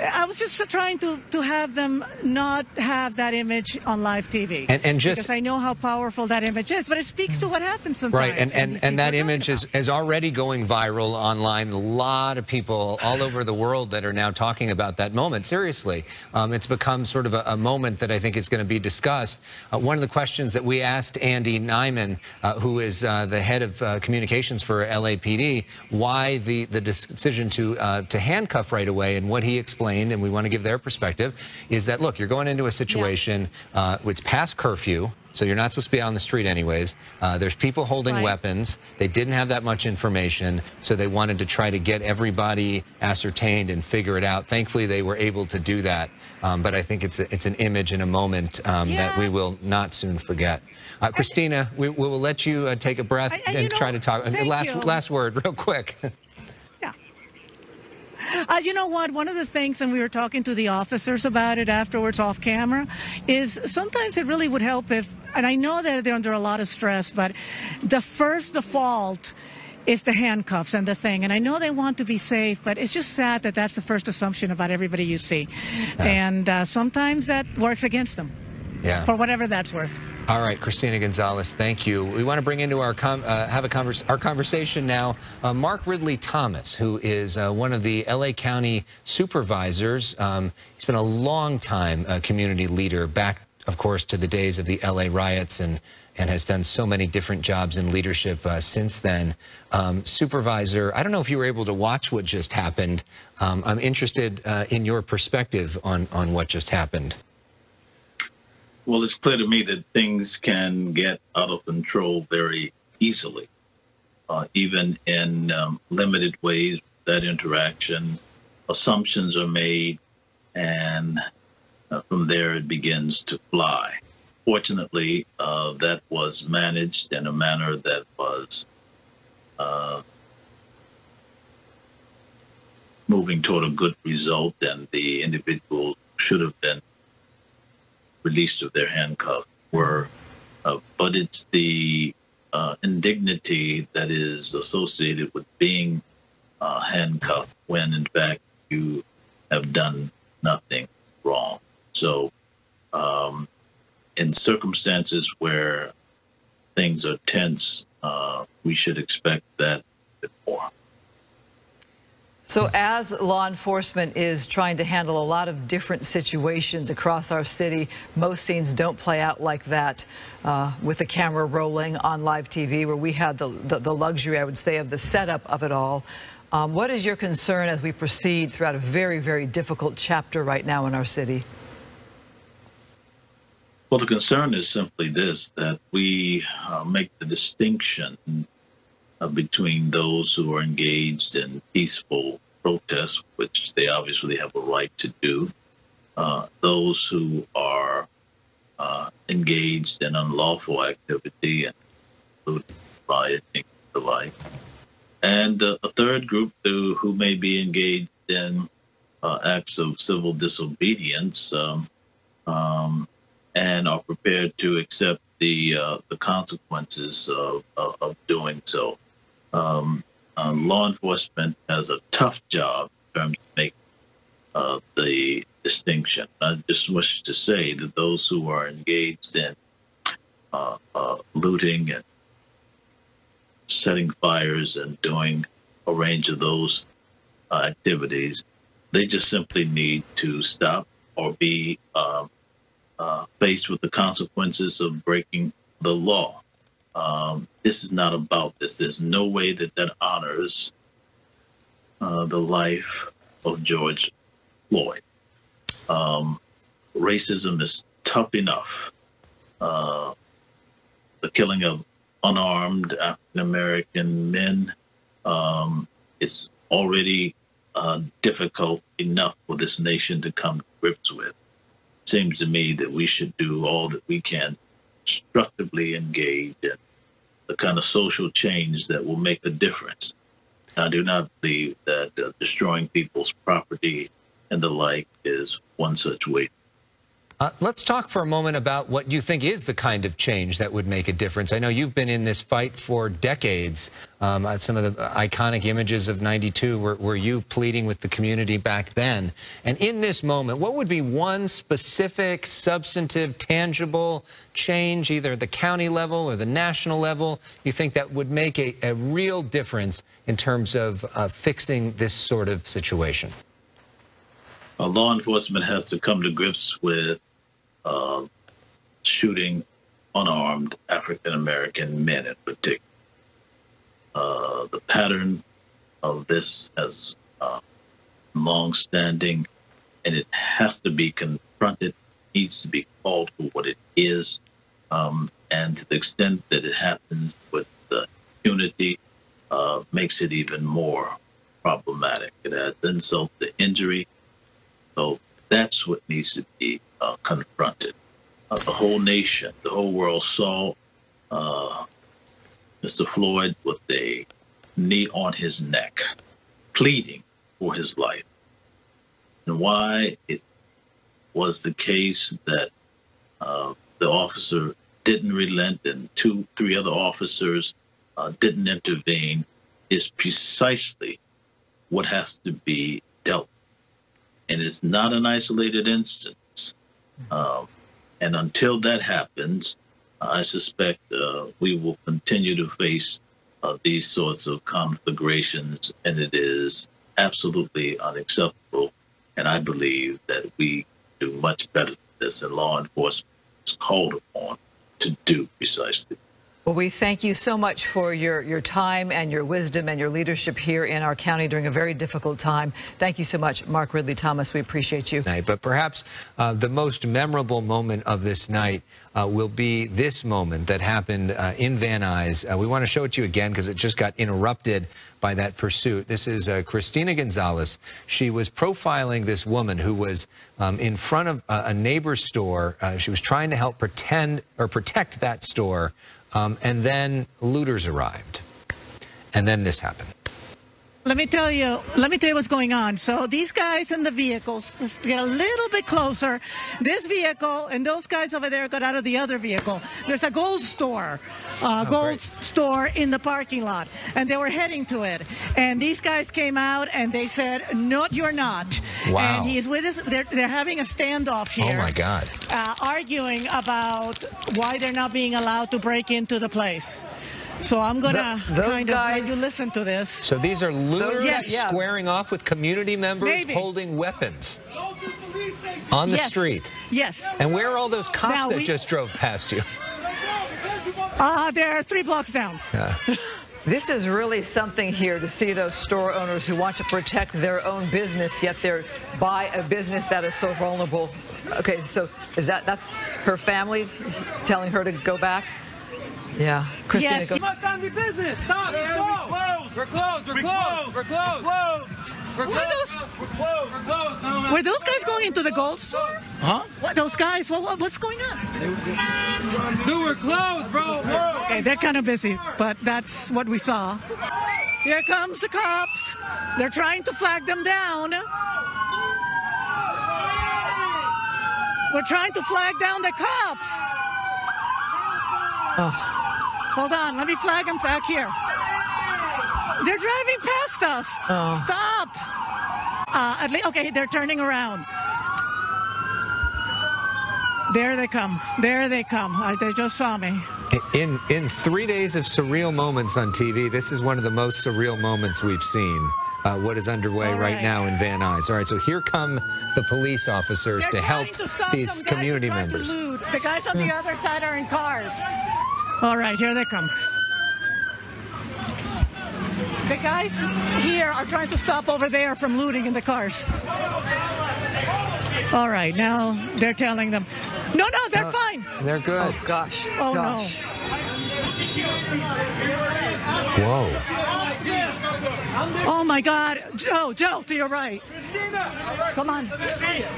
I was just trying to, to have them not have that image on live TV. And- and just- because I know how powerful that image is, but it speaks to what happens sometimes. Right, and, and, and that image is, is already going viral online. A lot of people all over the world that are now talking about that moment. Seriously, um, it's become sort of a, a moment that I think is going to be discussed. Uh, one of the questions that we asked Andy Neiman, uh, who is uh, the head of uh, communications for LAPD, why the, the decision to, uh, to handcuff right away, and what he explained, and we want to give their perspective, is that, look, you're going into a situation, uh, it's past curfew, so you're not supposed to be out on the street anyways. Uh, there's people holding Right. weapons. They didn't have that much information, so they wanted to try to get everybody ascertained and figure it out. Thankfully, they were able to do that. Um, but I think it's a, it's an image and a moment um, that we will not soon forget. Uh, Christina, we, we will let you uh, take a breath I- I- and you try know, to talk. last you. last word, real quick. Yeah. Uh, you know what? One of the things, and we were talking to the officers about it afterwards off camera, is sometimes it really would help if, and I know that they're under a lot of stress, but the first default is the handcuffs and the thing. And I know they want to be safe, but it's just sad that that's the first assumption about everybody you see. And uh, sometimes that works against them, yeah. for whatever that's worth. All right, Christina Gonzalez, thank you. We want to bring into our uh, have a convers- our conversation now uh, Mark Ridley Thomas, who is uh, one of the LA County supervisors. Um, he's been a long time uh, community leader, back, of course, to the days of the LA riots, and and has done so many different jobs in leadership uh, since then. Um, supervisor, I don't know if you were able to watch what just happened. Um, I'm interested uh, in your perspective on on what just happened. Well, it's clear to me that things can get out of control very easily, uh, even in um, limited ways. That interaction, assumptions are made, and uh, from there it begins to fly. Fortunately, uh, that was managed in a manner that was uh, moving toward a good result, and the individuals should have been released of their handcuffs were. Uh, but it's the uh, indignity that is associated with being uh, handcuffed when, in fact, you have done nothing wrong. So, um, in circumstances where things are tense, uh, we should expect that more. So, as law enforcement is trying to handle a lot of different situations across our city, most scenes don't play out like that uh, with the camera rolling on live TV, where we had the, the, the luxury, I would say, of the setup of it all. Um, what is your concern as we proceed throughout a very, very difficult chapter right now in our city? Well, the concern is simply this that we uh, make the distinction uh, between those who are engaged in peaceful protests, which they obviously have a right to do, uh, those who are uh, engaged in unlawful activity, including rioting, the like, and uh, a third group who, who may be engaged in uh, acts of civil disobedience um, um, and are prepared to accept the uh, the consequences of, of, of doing so. Um, uh, law enforcement has a tough job in terms of making uh, the distinction. I just wish to say that those who are engaged in uh, uh, looting and setting fires and doing a range of those uh, activities, they just simply need to stop or be um, uh, faced with the consequences of breaking the law. Um, this is not about this. There's no way that that honors uh, the life of George Floyd. Um, racism is tough enough. Uh, the killing of unarmed African American men um, is already uh, difficult enough for this nation to come to grips with. It Seems to me that we should do all that we can constructively engage in the kind of social change that will make a difference. I do not believe that uh, destroying people's property and the like is one such way uh, let's talk for a moment about what you think is the kind of change that would make a difference. I know you've been in this fight for decades. Um, uh, some of the iconic images of 92 were, were you pleading with the community back then. And in this moment, what would be one specific, substantive, tangible change, either at the county level or the national level, you think that would make a, a real difference in terms of uh, fixing this sort of situation? Uh, law enforcement has to come to grips with shooting unarmed African American men in particular. Uh, the pattern of this has uh, long standing and it has to be confronted, needs to be called for what it is. Um, and to the extent that it happens with the unity, uh, makes it even more problematic. It adds insult to injury. So that's what needs to be uh, confronted. Uh, the whole nation, the whole world saw uh, Mr. Floyd with a knee on his neck, pleading for his life. And why it was the case that uh, the officer didn't relent and two, three other officers uh, didn't intervene is precisely what has to be dealt with. and it's not an isolated instance. Um, and until that happens, I suspect uh, we will continue to face uh, these sorts of conflagrations, and it is absolutely unacceptable. And I believe that we do much better than this, and law enforcement is called upon to do precisely well, we thank you so much for your, your time and your wisdom and your leadership here in our county during a very difficult time. Thank you so much, Mark Ridley Thomas. We appreciate you. But perhaps uh, the most memorable moment of this night uh, will be this moment that happened uh, in Van Nuys. Uh, we want to show it to you again because it just got interrupted by that pursuit. This is uh, Christina Gonzalez. She was profiling this woman who was um, in front of a neighbor's store. Uh, she was trying to help pretend or protect that store um, and then looters arrived. And then this happened. Let me tell you. Let me tell you what's going on. So these guys in the vehicles, let's get a little bit closer. This vehicle and those guys over there got out of the other vehicle. There's a gold store, uh, Oh, gold store in the parking lot, and they were heading to it. And these guys came out and they said, "No, you're not." Wow. And he's with us. They're they're having a standoff here. Oh my God. uh, arguing about why they're not being allowed to break into the place. So I'm gonna Th- those kind of let you listen to this. So these are looters Yes. Yeah. squaring off with community members Maybe. holding weapons on the Yes. street. Yes. And where are all those cops Now that we- just drove past you? Uh, they're three blocks down. Yeah. This is really something here to see those store owners who want to protect their own business, yet they're by a business that is so vulnerable. Okay, so is that that's her family telling her to go back? Yeah, Christina. Yes. Go. You must not be business. Stop. Let's go. We're closed. We're closed. We're closed. We're What are closed. those- We're closed. We're closed. No, no. Were those guys going into the gold store? Huh? What? Those guys? What, what, what's going on? Dude, we're closed, bro. Okay, they're kind of busy, but that's what we saw. Here comes the cops. They're trying to flag them down. We're trying to flag down the cops. Oh. Hold on, let me flag them back here. They're driving past us. Oh. Stop. Uh, at least, okay, they're turning around. There they come. There they come. They just saw me. In in three days of surreal moments on TV, this is one of the most surreal moments we've seen. Uh, what is underway right. right. now in Van Nuys. All right, so here come the police officers They're to help to these community who tried to members. The guys on the other side are in cars. All right, here they come. The guys here are trying to stop over there from looting in the cars. All right, now they're telling them, no, no, they're fine. They're good. Oh gosh. Oh, no. Whoa. Oh my God, Joe, Joe, to your right. Come on.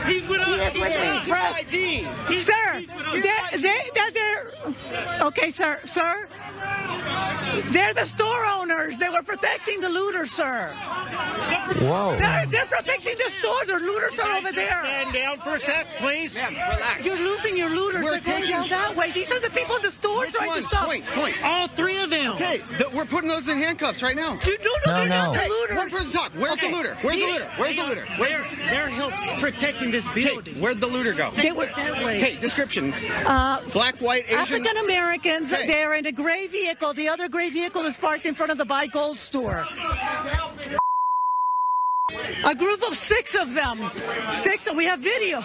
He's with us. He is with me. Press. Sir, they, they, they're, they're, okay, sir, sir. They're the store owners. They were protecting the looters, sir. Whoa. They're, they're protecting the stores. The looters are over there. Stand down for a sec, please. relax. You're losing your looters. We're They're going taking- down that way. These are the people in the store Which trying ones? to stop. Point, point. All three of them. Okay, th- we're putting those in handcuffs right now. You no, no, No, they're not no. the Hey, looters. one person talk. Where's Okay. the looter? Where's the looter? Where's the looter? Where's They're, they're help protecting this Okay, building. where'd the looter go? They were Okay, description. uh, Black, white, Asian. African Americans. Okay. They're in a gray vehicle. The other gray vehicle is parked in front of the Buy Gold store. A group of six of them. Six. We have video.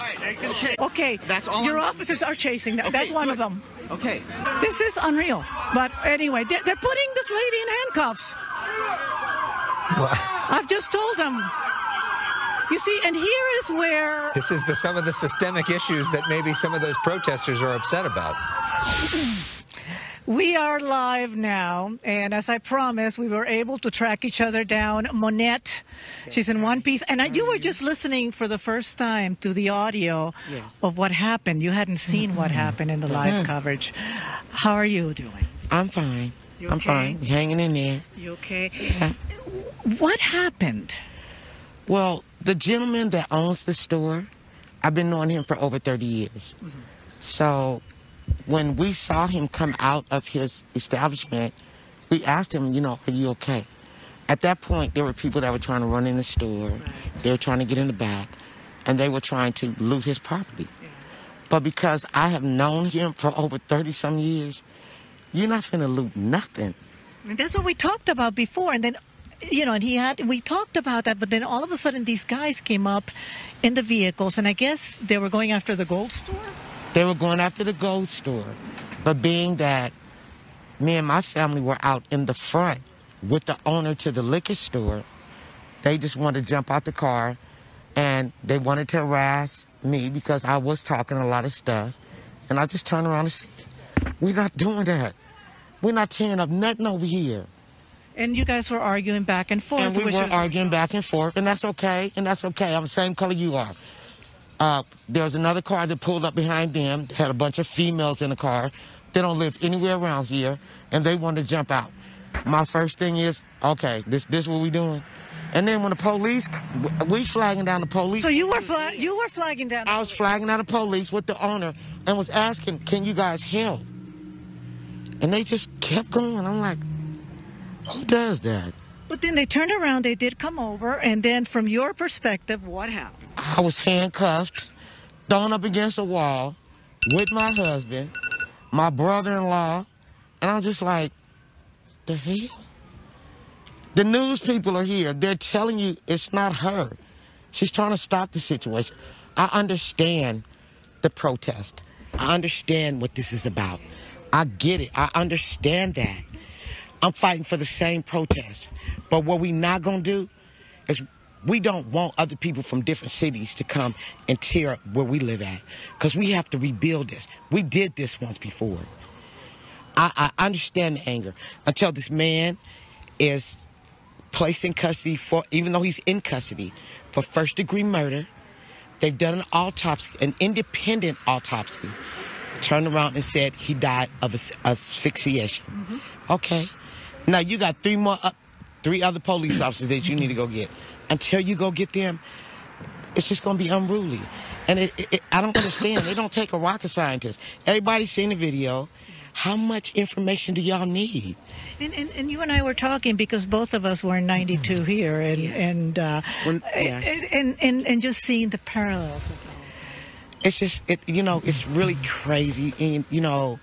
Okay. That's all Your I'm- officers are chasing them. Okay, That's one of them. Okay. This is unreal. But anyway, they're, they're putting this lady in handcuffs. I've just told them. You see, and here is where This is the, some of the systemic issues that maybe some of those protesters are upset about. We are live now, and as I promised, we were able to track each other down. Monette, she's in one piece, and I, you were mm-hmm. just listening for the first time to the audio of what happened. You hadn't seen what mm-hmm. happened in the live mm-hmm. coverage. How are you doing? I'm fine. You I'm fine. Hanging in there. You okay? Yeah. What happened? Well, the gentleman that owns the store, I've been knowing him for over 30 years. So when we saw him come out of his establishment, we asked him, you know, are you okay? At that point, there were people that were trying to run in the store. They were trying to get in the back, and they were trying to loot his property. But because I have known him for over 30 some years, you're not going to loot nothing. And that's what we talked about before, and then. You know, and he had, we talked about that, but then all of a sudden these guys came up in the vehicles, and I guess they were going after the gold store? They were going after the gold store. But being that me and my family were out in the front with the owner to the liquor store, they just wanted to jump out the car and they wanted to harass me because I was talking a lot of stuff. And I just turned around and said, We're not doing that. We're not tearing up nothing over here. And you guys were arguing back and forth. And we were arguing back and forth, and that's okay, and that's okay. I'm the same color you are. Uh, there was another car that pulled up behind them, had a bunch of females in the car. They don't live anywhere around here, and they wanted to jump out. My first thing is, okay, this this what we doing? And then when the police, we flagging down the police. So you were flag, you were flagging down. I was flagging down the police with the owner and was asking, "Can you guys help?" And they just kept going. I'm like, who does that? But then they turned around. They did come over, and then from your perspective, what happened? I was handcuffed, thrown up against a wall with my husband, my brother-in-law, and I'm just like, the hell? The news people are here. They're telling you it's not her. She's trying to stop the situation. I understand the protest. I understand what this is about. I get it. I understand that. I'm fighting for the same protest. But what we not gonna do is we don't want other people from different cities to come and tear up where we live at. Because we have to rebuild this. We did this once before. I, I understand the anger until this man is placed in custody for, even though he's in custody, for first degree murder. They've done an autopsy, an independent autopsy, turned around and said he died of as- asphyxiation. Okay. Now you got three more, uh, three other police officers that you need to go get. Until you go get them, it's just going to be unruly. And it, it, it- I don't understand. they don't take a rocket scientist. Everybody's seen the video. How much information do y'all need? And, and, and you and I were talking because both of us were in '92 here, and and, uh, yes. and and and just seeing the parallels. It's just, it, you know, it's really crazy. And, you know,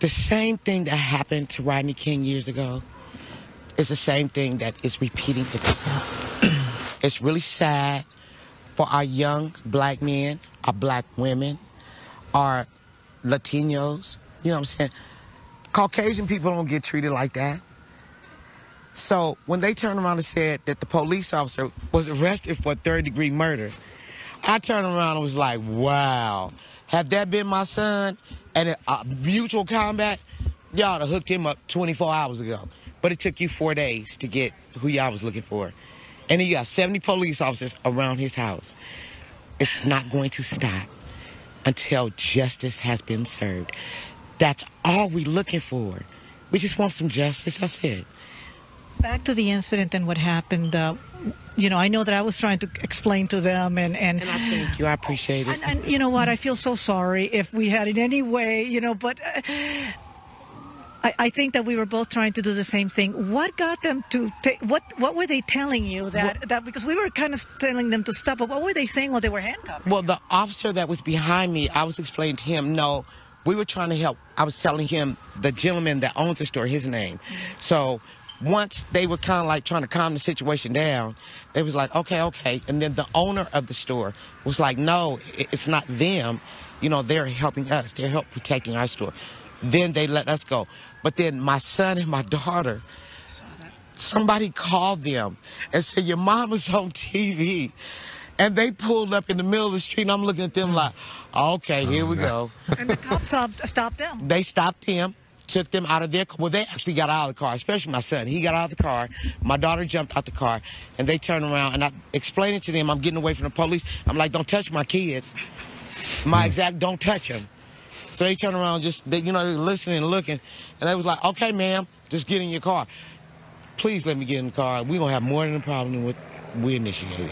the same thing that happened to Rodney King years ago is the same thing that is repeating itself. it's really sad for our young black men, our black women, our Latinos. You know what I'm saying? Caucasian people don't get treated like that. So when they turned around and said that the police officer was arrested for third degree murder, I turned around and was like, wow. Had that been my son and a, mutual combat, y'all have hooked him up 24 hours ago. But it took you four days to get who y'all was looking for. And he got 70 police officers around his house. It's not going to stop until justice has been served. That's all we're looking for. We just want some justice. That's it. Back to the incident and what happened. Uh, you know, I know that I was trying to explain to them, and and, I thank you. I appreciate it. And, and you know what? I feel so sorry if we had in any way, you know, but. Uh, I, I think that we were both trying to do the same thing. What got them to take? What What were they telling you that that because we were kind of telling them to stop, but what were they saying while they were handcuffed? Well, the officer that was behind me, I was explaining to him, no, we were trying to help. I was telling him the gentleman that owns the store, his name. So once they were kind of like trying to calm the situation down, they was like, okay, okay. And then the owner of the store was like, no, it's not them. You know, they're helping us. They're help protecting our store. Then they let us go. But then my son and my daughter, somebody called them and said, your mom is on TV. And they pulled up in the middle of the street, and I'm looking at them like, okay, here we go. and the cops stopped, stopped them. They stopped them, took them out of their car. Well, they actually got out of the car, especially my son. He got out of the car. My daughter jumped out the car, and they turned around, and I explained it to them. I'm getting away from the police. I'm like, don't touch my kids. My hmm. exact, don't touch them. So they turned around, just, they, you know, they were listening and looking, and they was like, okay, ma'am, just get in your car. Please let me get in the car. We're going to have more than a problem than what we initiated.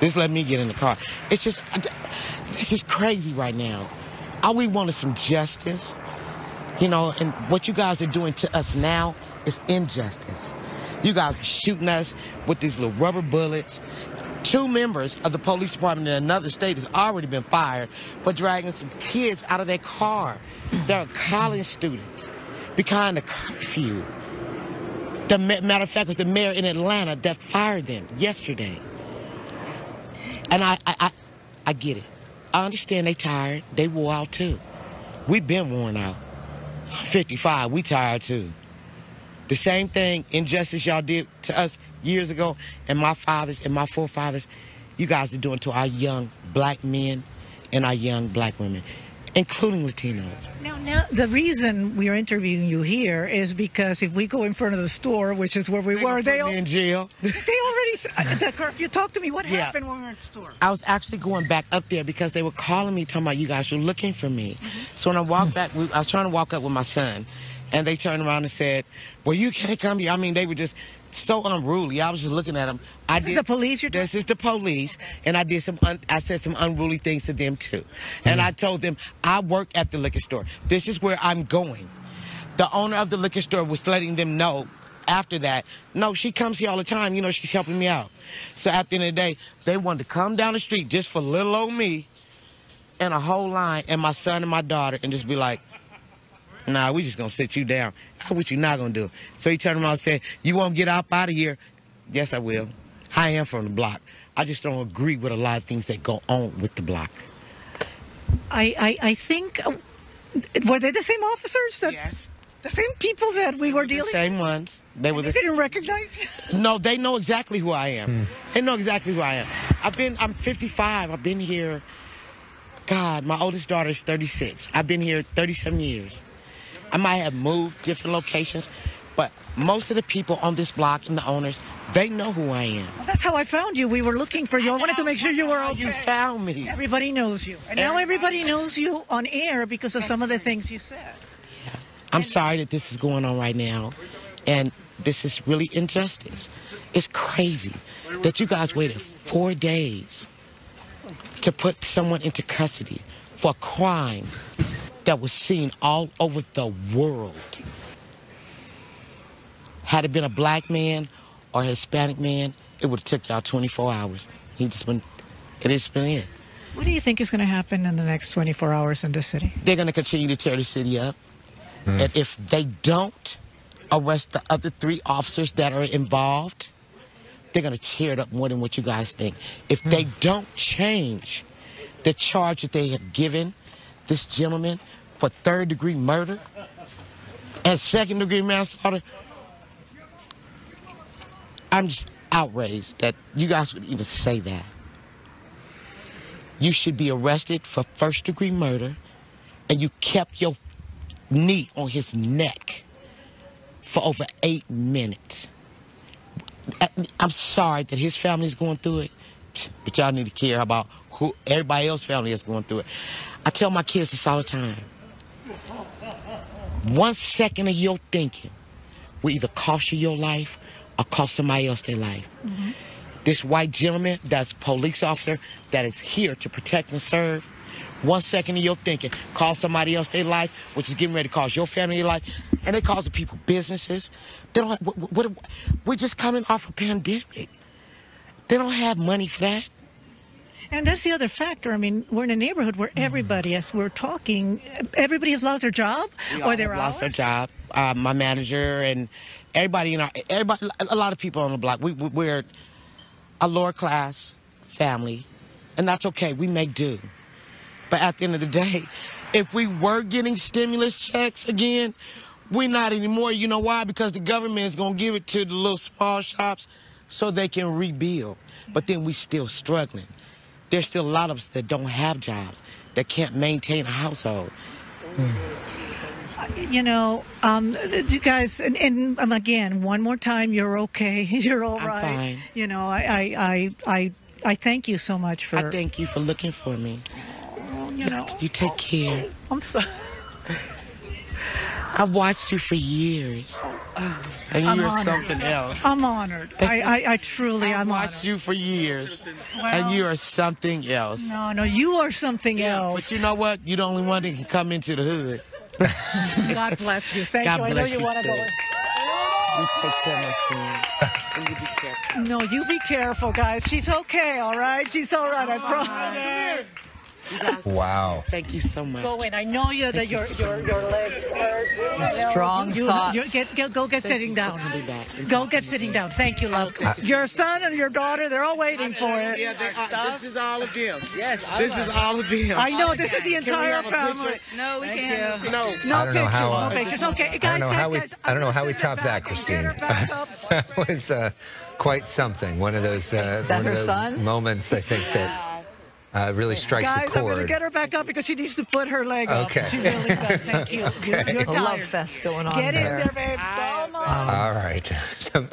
Just let me get in the car. It's just, this is crazy right now. All we want is some justice, you know, and what you guys are doing to us now is injustice. You guys are shooting us with these little rubber bullets. Two members of the police department in another state has already been fired for dragging some kids out of their car. They're college students behind a curfew. The ma- matter of fact, it was the mayor in Atlanta that fired them yesterday. And I, I, I, I get it. I understand they tired. They wore out too. We've been worn out. 55. We tired too. The same thing, injustice y'all did to us years ago, and my fathers and my forefathers, you guys are doing to our young black men and our young black women, including Latinos. Now, now, the reason we are interviewing you here is because if we go in front of the store, which is where we were, they me in jail. they already th- uh, the curfew. Talk to me. What Yeah. happened when we were at the store? I was actually going back up there because they were calling me, talking about you guys were looking for me. Mm-hmm. So when I walked back, we, I was trying to walk up with my son, and they turned around and said, "Well, you can't come here." I mean, they were just so unruly. I was just looking at them. I This is the police you're This is the police, and I did some. Un, I said some unruly things to them too, and mm. I told them I work at the liquor store. This is where I'm going. The owner of the liquor store was letting them know. After that, no, she comes here all the time. You know, she's helping me out. So at the end of the day, they wanted to come down the street just for little old me and a whole line and my son and my daughter and just be like, nah, we just gonna sit you down. What you not gonna do? So he turned around and said, you won't get up out of here? Yes, I will. I am from the block. I just don't agree with a lot of things that go on with the block. I, I, I think, uh, were they the same officers? That, yes. The same people that we were dealing The dealing same ones. They were the They didn't recognize you? No, they know exactly who I am. They know exactly who I am. I've been, I'm 55. I've been here, God, my oldest daughter is 36. I've been here 37 years. I might have moved different locations, but most of the people on this block and the owners, they know who I am. Well, that's how I found you. We were looking for you. I wanted to make sure you were okay. You found me. Everybody knows you. And now everybody knows you on air because of some of the things you said. I'm sorry that this is going on right now, and this is really injustice. It's crazy that you guys waited four days to put someone into custody for a crime that was seen all over the world. Had it been a black man or a Hispanic man, it would have took y'all 24 hours. He just been, it has been it. What do you think is going to happen in the next 24 hours in this city? They're going to continue to tear the city up. Hmm. And if they don't arrest the other three officers that are involved, they're going to tear it up more than what you guys think. If hmm. they don't change the charge that they have given this gentleman for third degree murder and second degree manslaughter, I'm just outraged that you guys would even say that. You should be arrested for first degree murder and you kept your knee on his neck for over eight minutes. I'm sorry that his family is going through it, but y'all need to care about who everybody else's family is going through it. I tell my kids this all the time. One second of your thinking will either cost you your life or cost somebody else their life. Mm-hmm. This white gentleman that's a police officer that is here to protect and serve. One second of your thinking cost somebody else their life, which is getting ready to cost your family your life, and they cause the people businesses. They don't. What, what, what- we're just coming off a pandemic. They don't have money for that. And that's the other factor. I mean, we're in a neighborhood where everybody, as we're talking, everybody has lost their job We or have lost their job. Uh, my manager and everybody in our everybody, a lot of people on the block. We, we- we're a lower class family, and that's okay. We make do. But at the end of the day, if we were getting stimulus checks again, we're not anymore. You know why? Because the government is gonna give it to the little small shops so they can rebuild. But then we still struggling. There's still a lot of us that don't have jobs that can't maintain a household. You know, um, you guys, and, and um, again, one more time, you're okay. You're all I'm right. fine. You know, I, I, I, I, I thank you so much for. I thank you for looking for me. you know, You take care. I'm sorry. I've watched you for years. And I'm you're honored. something else. I'm honored. I, I, I truly, I've I'm watched honored. you for years. Well- and you are something else. No, no, you are something else. But you know what? You're the only one that can come into the hood. God bless you. Thank God you. I know bless you you, want to go. You take care, my friend. You be. No, you be careful, guys. She's okay, all right? She's all right, I promise. Wow. Thank you so much. Go in. I know you that your your your leg hurts. Strong you, thoughts. You, get, get, go get sitting down. Be back. Go get sitting down. Thank you, love. Your son and your daughter, they're all waiting for it. Yeah, they are, this is all of them. Yes, this is all of them. I know this is the Can we entire have a family. No, we can't. No. No I don't know pictures. how, uh, no pictures. Okay, I guys, guys, we guys. I don't know how we top that, and Christine. Get her back up. that was uh, quite something. One of those uh, one of those moments I think that uh, really strikes Guys, I'm going to get her back up because she needs to put her leg up. Okay. She really does. Thank you. You're, you're A love fest going on Get in there. there, babe. Come on. All right. Some,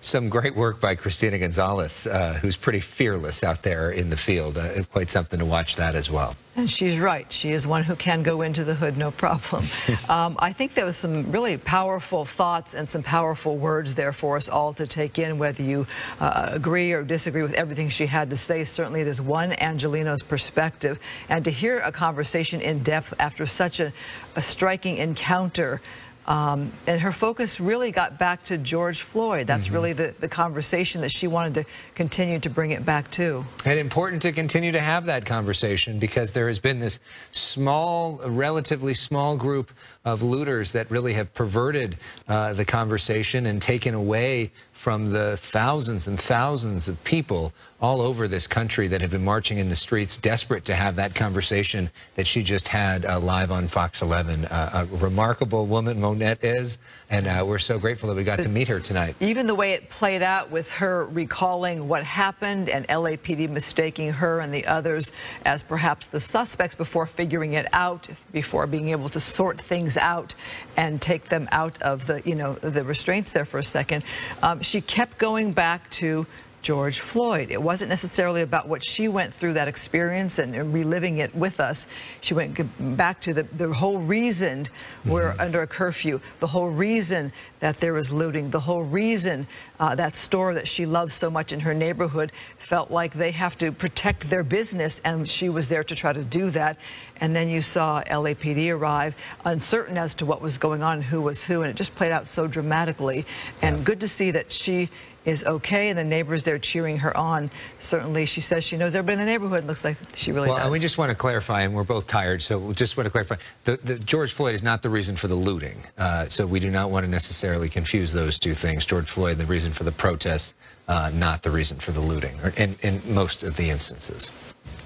some great work by Christina Gonzalez, uh, who's pretty fearless out there in the field. Uh, quite something to watch that as well. And she's right. She is one who can go into the hood, no problem. um, I think there was some really powerful thoughts and some powerful words there for us all to take in, whether you uh, agree or disagree with everything she had to say. Certainly it is one Angelino's perspective. And to hear a conversation in depth after such a, a striking encounter um, and her focus really got back to George Floyd. That's mm -hmm. really the, the conversation that she wanted to continue to bring it back to. And important to continue to have that conversation because there has been this small, relatively small group of looters that really have perverted uh, the conversation and taken away from the thousands and thousands of people all over this country that have been marching in the streets, desperate to have that conversation that she just had uh, live on Fox 11. Uh, a remarkable woman Monette is, and uh, we're so grateful that we got to meet her tonight. Even the way it played out with her recalling what happened and LAPD mistaking her and the others as perhaps the suspects before figuring it out, before being able to sort things out and take them out of the, you know, the restraints there for a second. Um, she kept going back to George Floyd. It wasn't necessarily about what she went through that experience and, and reliving it with us. She went back to the, the whole reason we're mm -hmm. under a curfew, the whole reason that there was looting, the whole reason uh, that store that she loves so much in her neighborhood felt like they have to protect their business, and she was there to try to do that. And then you saw LAPD arrive, uncertain as to what was going on, who was who, and it just played out so dramatically. And yeah. good to see that she is okay, and the neighbors there cheering her on. Certainly, she says she knows everybody in the neighborhood. Looks like she really well, does. and we just want to clarify, and we're both tired, so we just want to clarify. The, the George Floyd is not the reason for the looting, uh, so we do not want to necessarily confuse those two things. George Floyd, the reason for the protests, uh, not the reason for the looting, in, in most of the instances.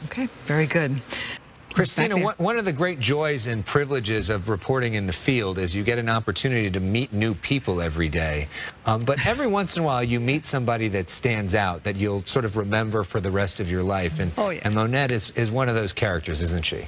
Okay, very good. Christina, one of the great joys and privileges of reporting in the field is you get an opportunity to meet new people every day. Um, but every once in a while, you meet somebody that stands out that you'll sort of remember for the rest of your life. And, oh, yeah. and Monette is, is one of those characters, isn't she?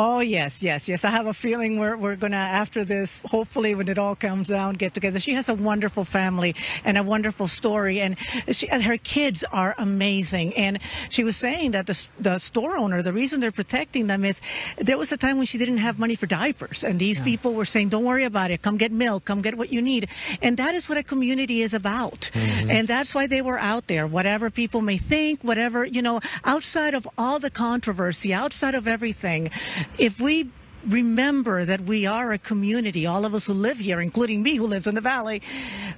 Oh, yes, yes, yes. I have a feeling we're, we're going to, after this, hopefully when it all comes down, get together. She has a wonderful family and a wonderful story, and she, her kids are amazing. And she was saying that the, the store owner, the reason they're protecting them is there was a time when she didn't have money for diapers, and these yeah. people were saying, don't worry about it. Come get milk. Come get what you need. And that is what a community is about. Mm-hmm. And that's why they were out there. Whatever people may think, whatever, you know, outside of all the controversy, outside of everything, if we remember that we are a community, all of us who live here, including me who lives in the valley,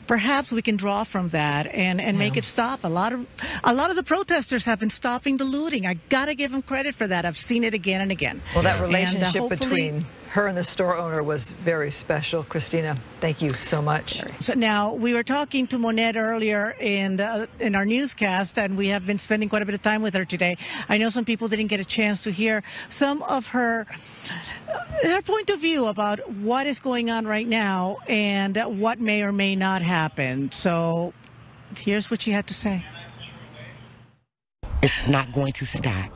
perhaps we can draw from that and, and yeah. make it stop. A lot of a lot of the protesters have been stopping the looting. I gotta give them credit for that. I've seen it again and again. Well, that relationship and, uh, between her and the store owner was very special. Christina, thank you so much. So now we were talking to Monette earlier in uh, in our newscast, and we have been spending quite a bit of time with her today. I know some people didn't get a chance to hear some of her her point of view about what is going on right now and what may or may not happen. So here's what she had to say. It's not going to stop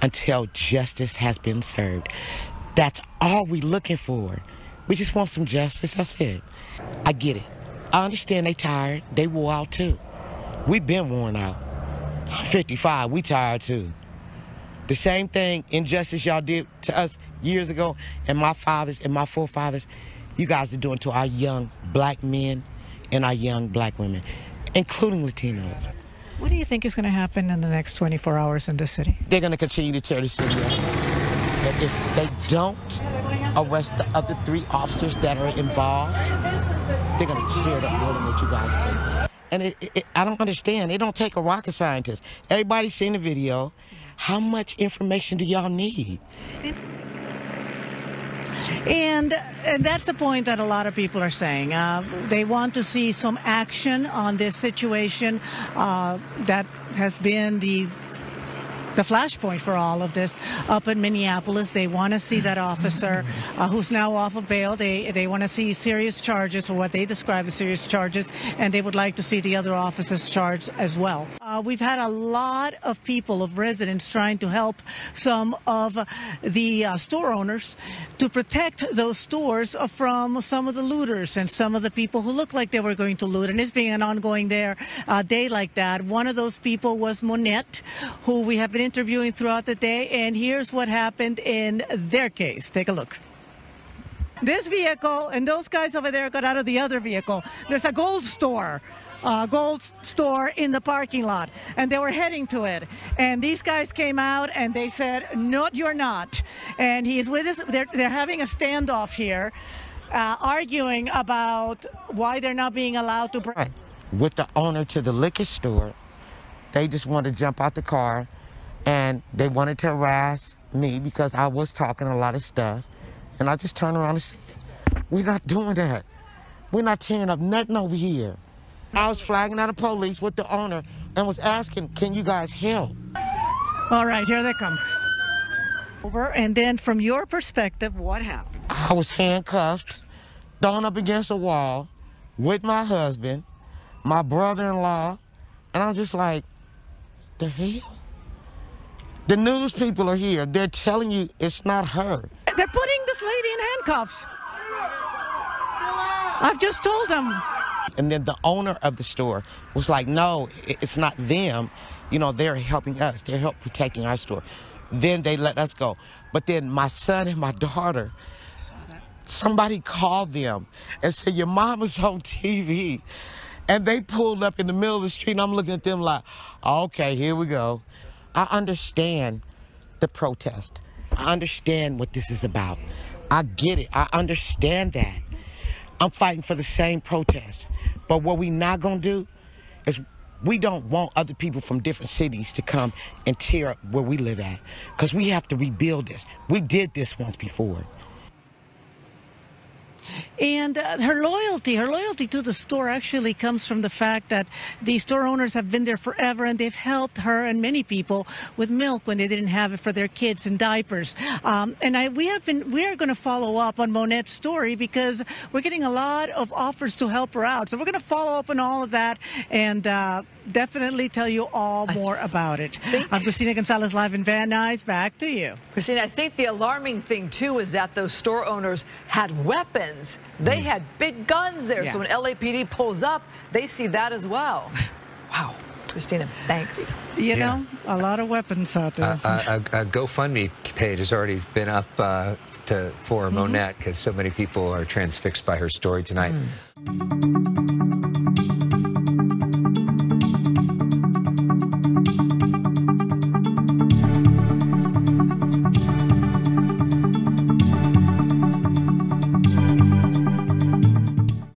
until justice has been served. That's all we're looking for. We just want some justice. That's it. I get it. I understand they tired. They wore out too. We've been worn out. I'm 55. We tired too. The same thing, injustice y'all did to us years ago, and my fathers and my forefathers, you guys are doing to our young black men and our young black women, including Latinos. What do you think is going to happen in the next 24 hours in the city? They're going to continue to tear the city up. But if they don't arrest the other three officers that are involved, they're going to tear up more than what you guys think. And it, it, I don't understand. It don't take a rocket scientist. Everybody's seen the video. How much information do y'all need? And, and that's the point that a lot of people are saying. Uh, they want to see some action on this situation uh, that has been the the flashpoint for all of this up in Minneapolis. They want to see that officer uh, who's now off of bail. They they want to see serious charges or what they describe as serious charges, and they would like to see the other officers charged as well. Uh, we've had a lot of people, of residents, trying to help some of the uh, store owners to protect those stores from some of the looters and some of the people who look like they were going to loot. And it's been an ongoing there uh, day like that. One of those people was Monette, who we have been interviewing throughout the day. And here's what happened in their case. Take a look. This vehicle and those guys over there got out of the other vehicle. There's a gold store uh, gold store in the parking lot, and they were heading to it. And these guys came out and they said, "No, you're not." And he's with us. They're they're having a standoff here, uh, arguing about why they're not being allowed to. Right. With the owner to the liquor store, they just wanted to jump out the car, and they wanted to harass me because I was talking a lot of stuff, and I just turned around and said, "We're not doing that. We're not tearing up nothing over here." I was flagging out the police with the owner and was asking, can you guys help? All right, here they come. Over, and then from your perspective, what happened? I was handcuffed, thrown up against a wall with my husband, my brother-in-law, and I'm just like, the hell? The news people are here. They're telling you it's not her. They're putting this lady in handcuffs. I've just told them and then the owner of the store was like, no, it's not them. You know, they're helping us. They're help protecting our store. Then they let us go. But then my son and my daughter, somebody called them and said, your mom is on TV. And they pulled up in the middle of the street and I'm looking at them like, okay, here we go. I understand the protest. I understand what this is about. I get it. I understand that. I'm fighting for the same protest. But what we not gonna do is we don't want other people from different cities to come and tear up where we live at. Because we have to rebuild this. We did this once before. And uh, her loyalty, her loyalty to the store actually comes from the fact that the store owners have been there forever and they've helped her and many people with milk when they didn't have it for their kids and diapers. Um, and I, we have been, we are going to follow up on Monette's story because we're getting a lot of offers to help her out. So we're going to follow up on all of that and uh, definitely tell you all more about it. I'm Christina Gonzalez live in Van Nuys. Back to you. Christina, I think the alarming thing too is that those store owners had weapons. They mm. had big guns there. Yeah. So when LAPD pulls up, they see that as well. wow. Christina, thanks. You yeah. know, a lot of weapons out there. Uh, a, a, GoFundMe page has already been up uh, to, for mm -hmm. Monette because so many people are transfixed by her story tonight. Mm.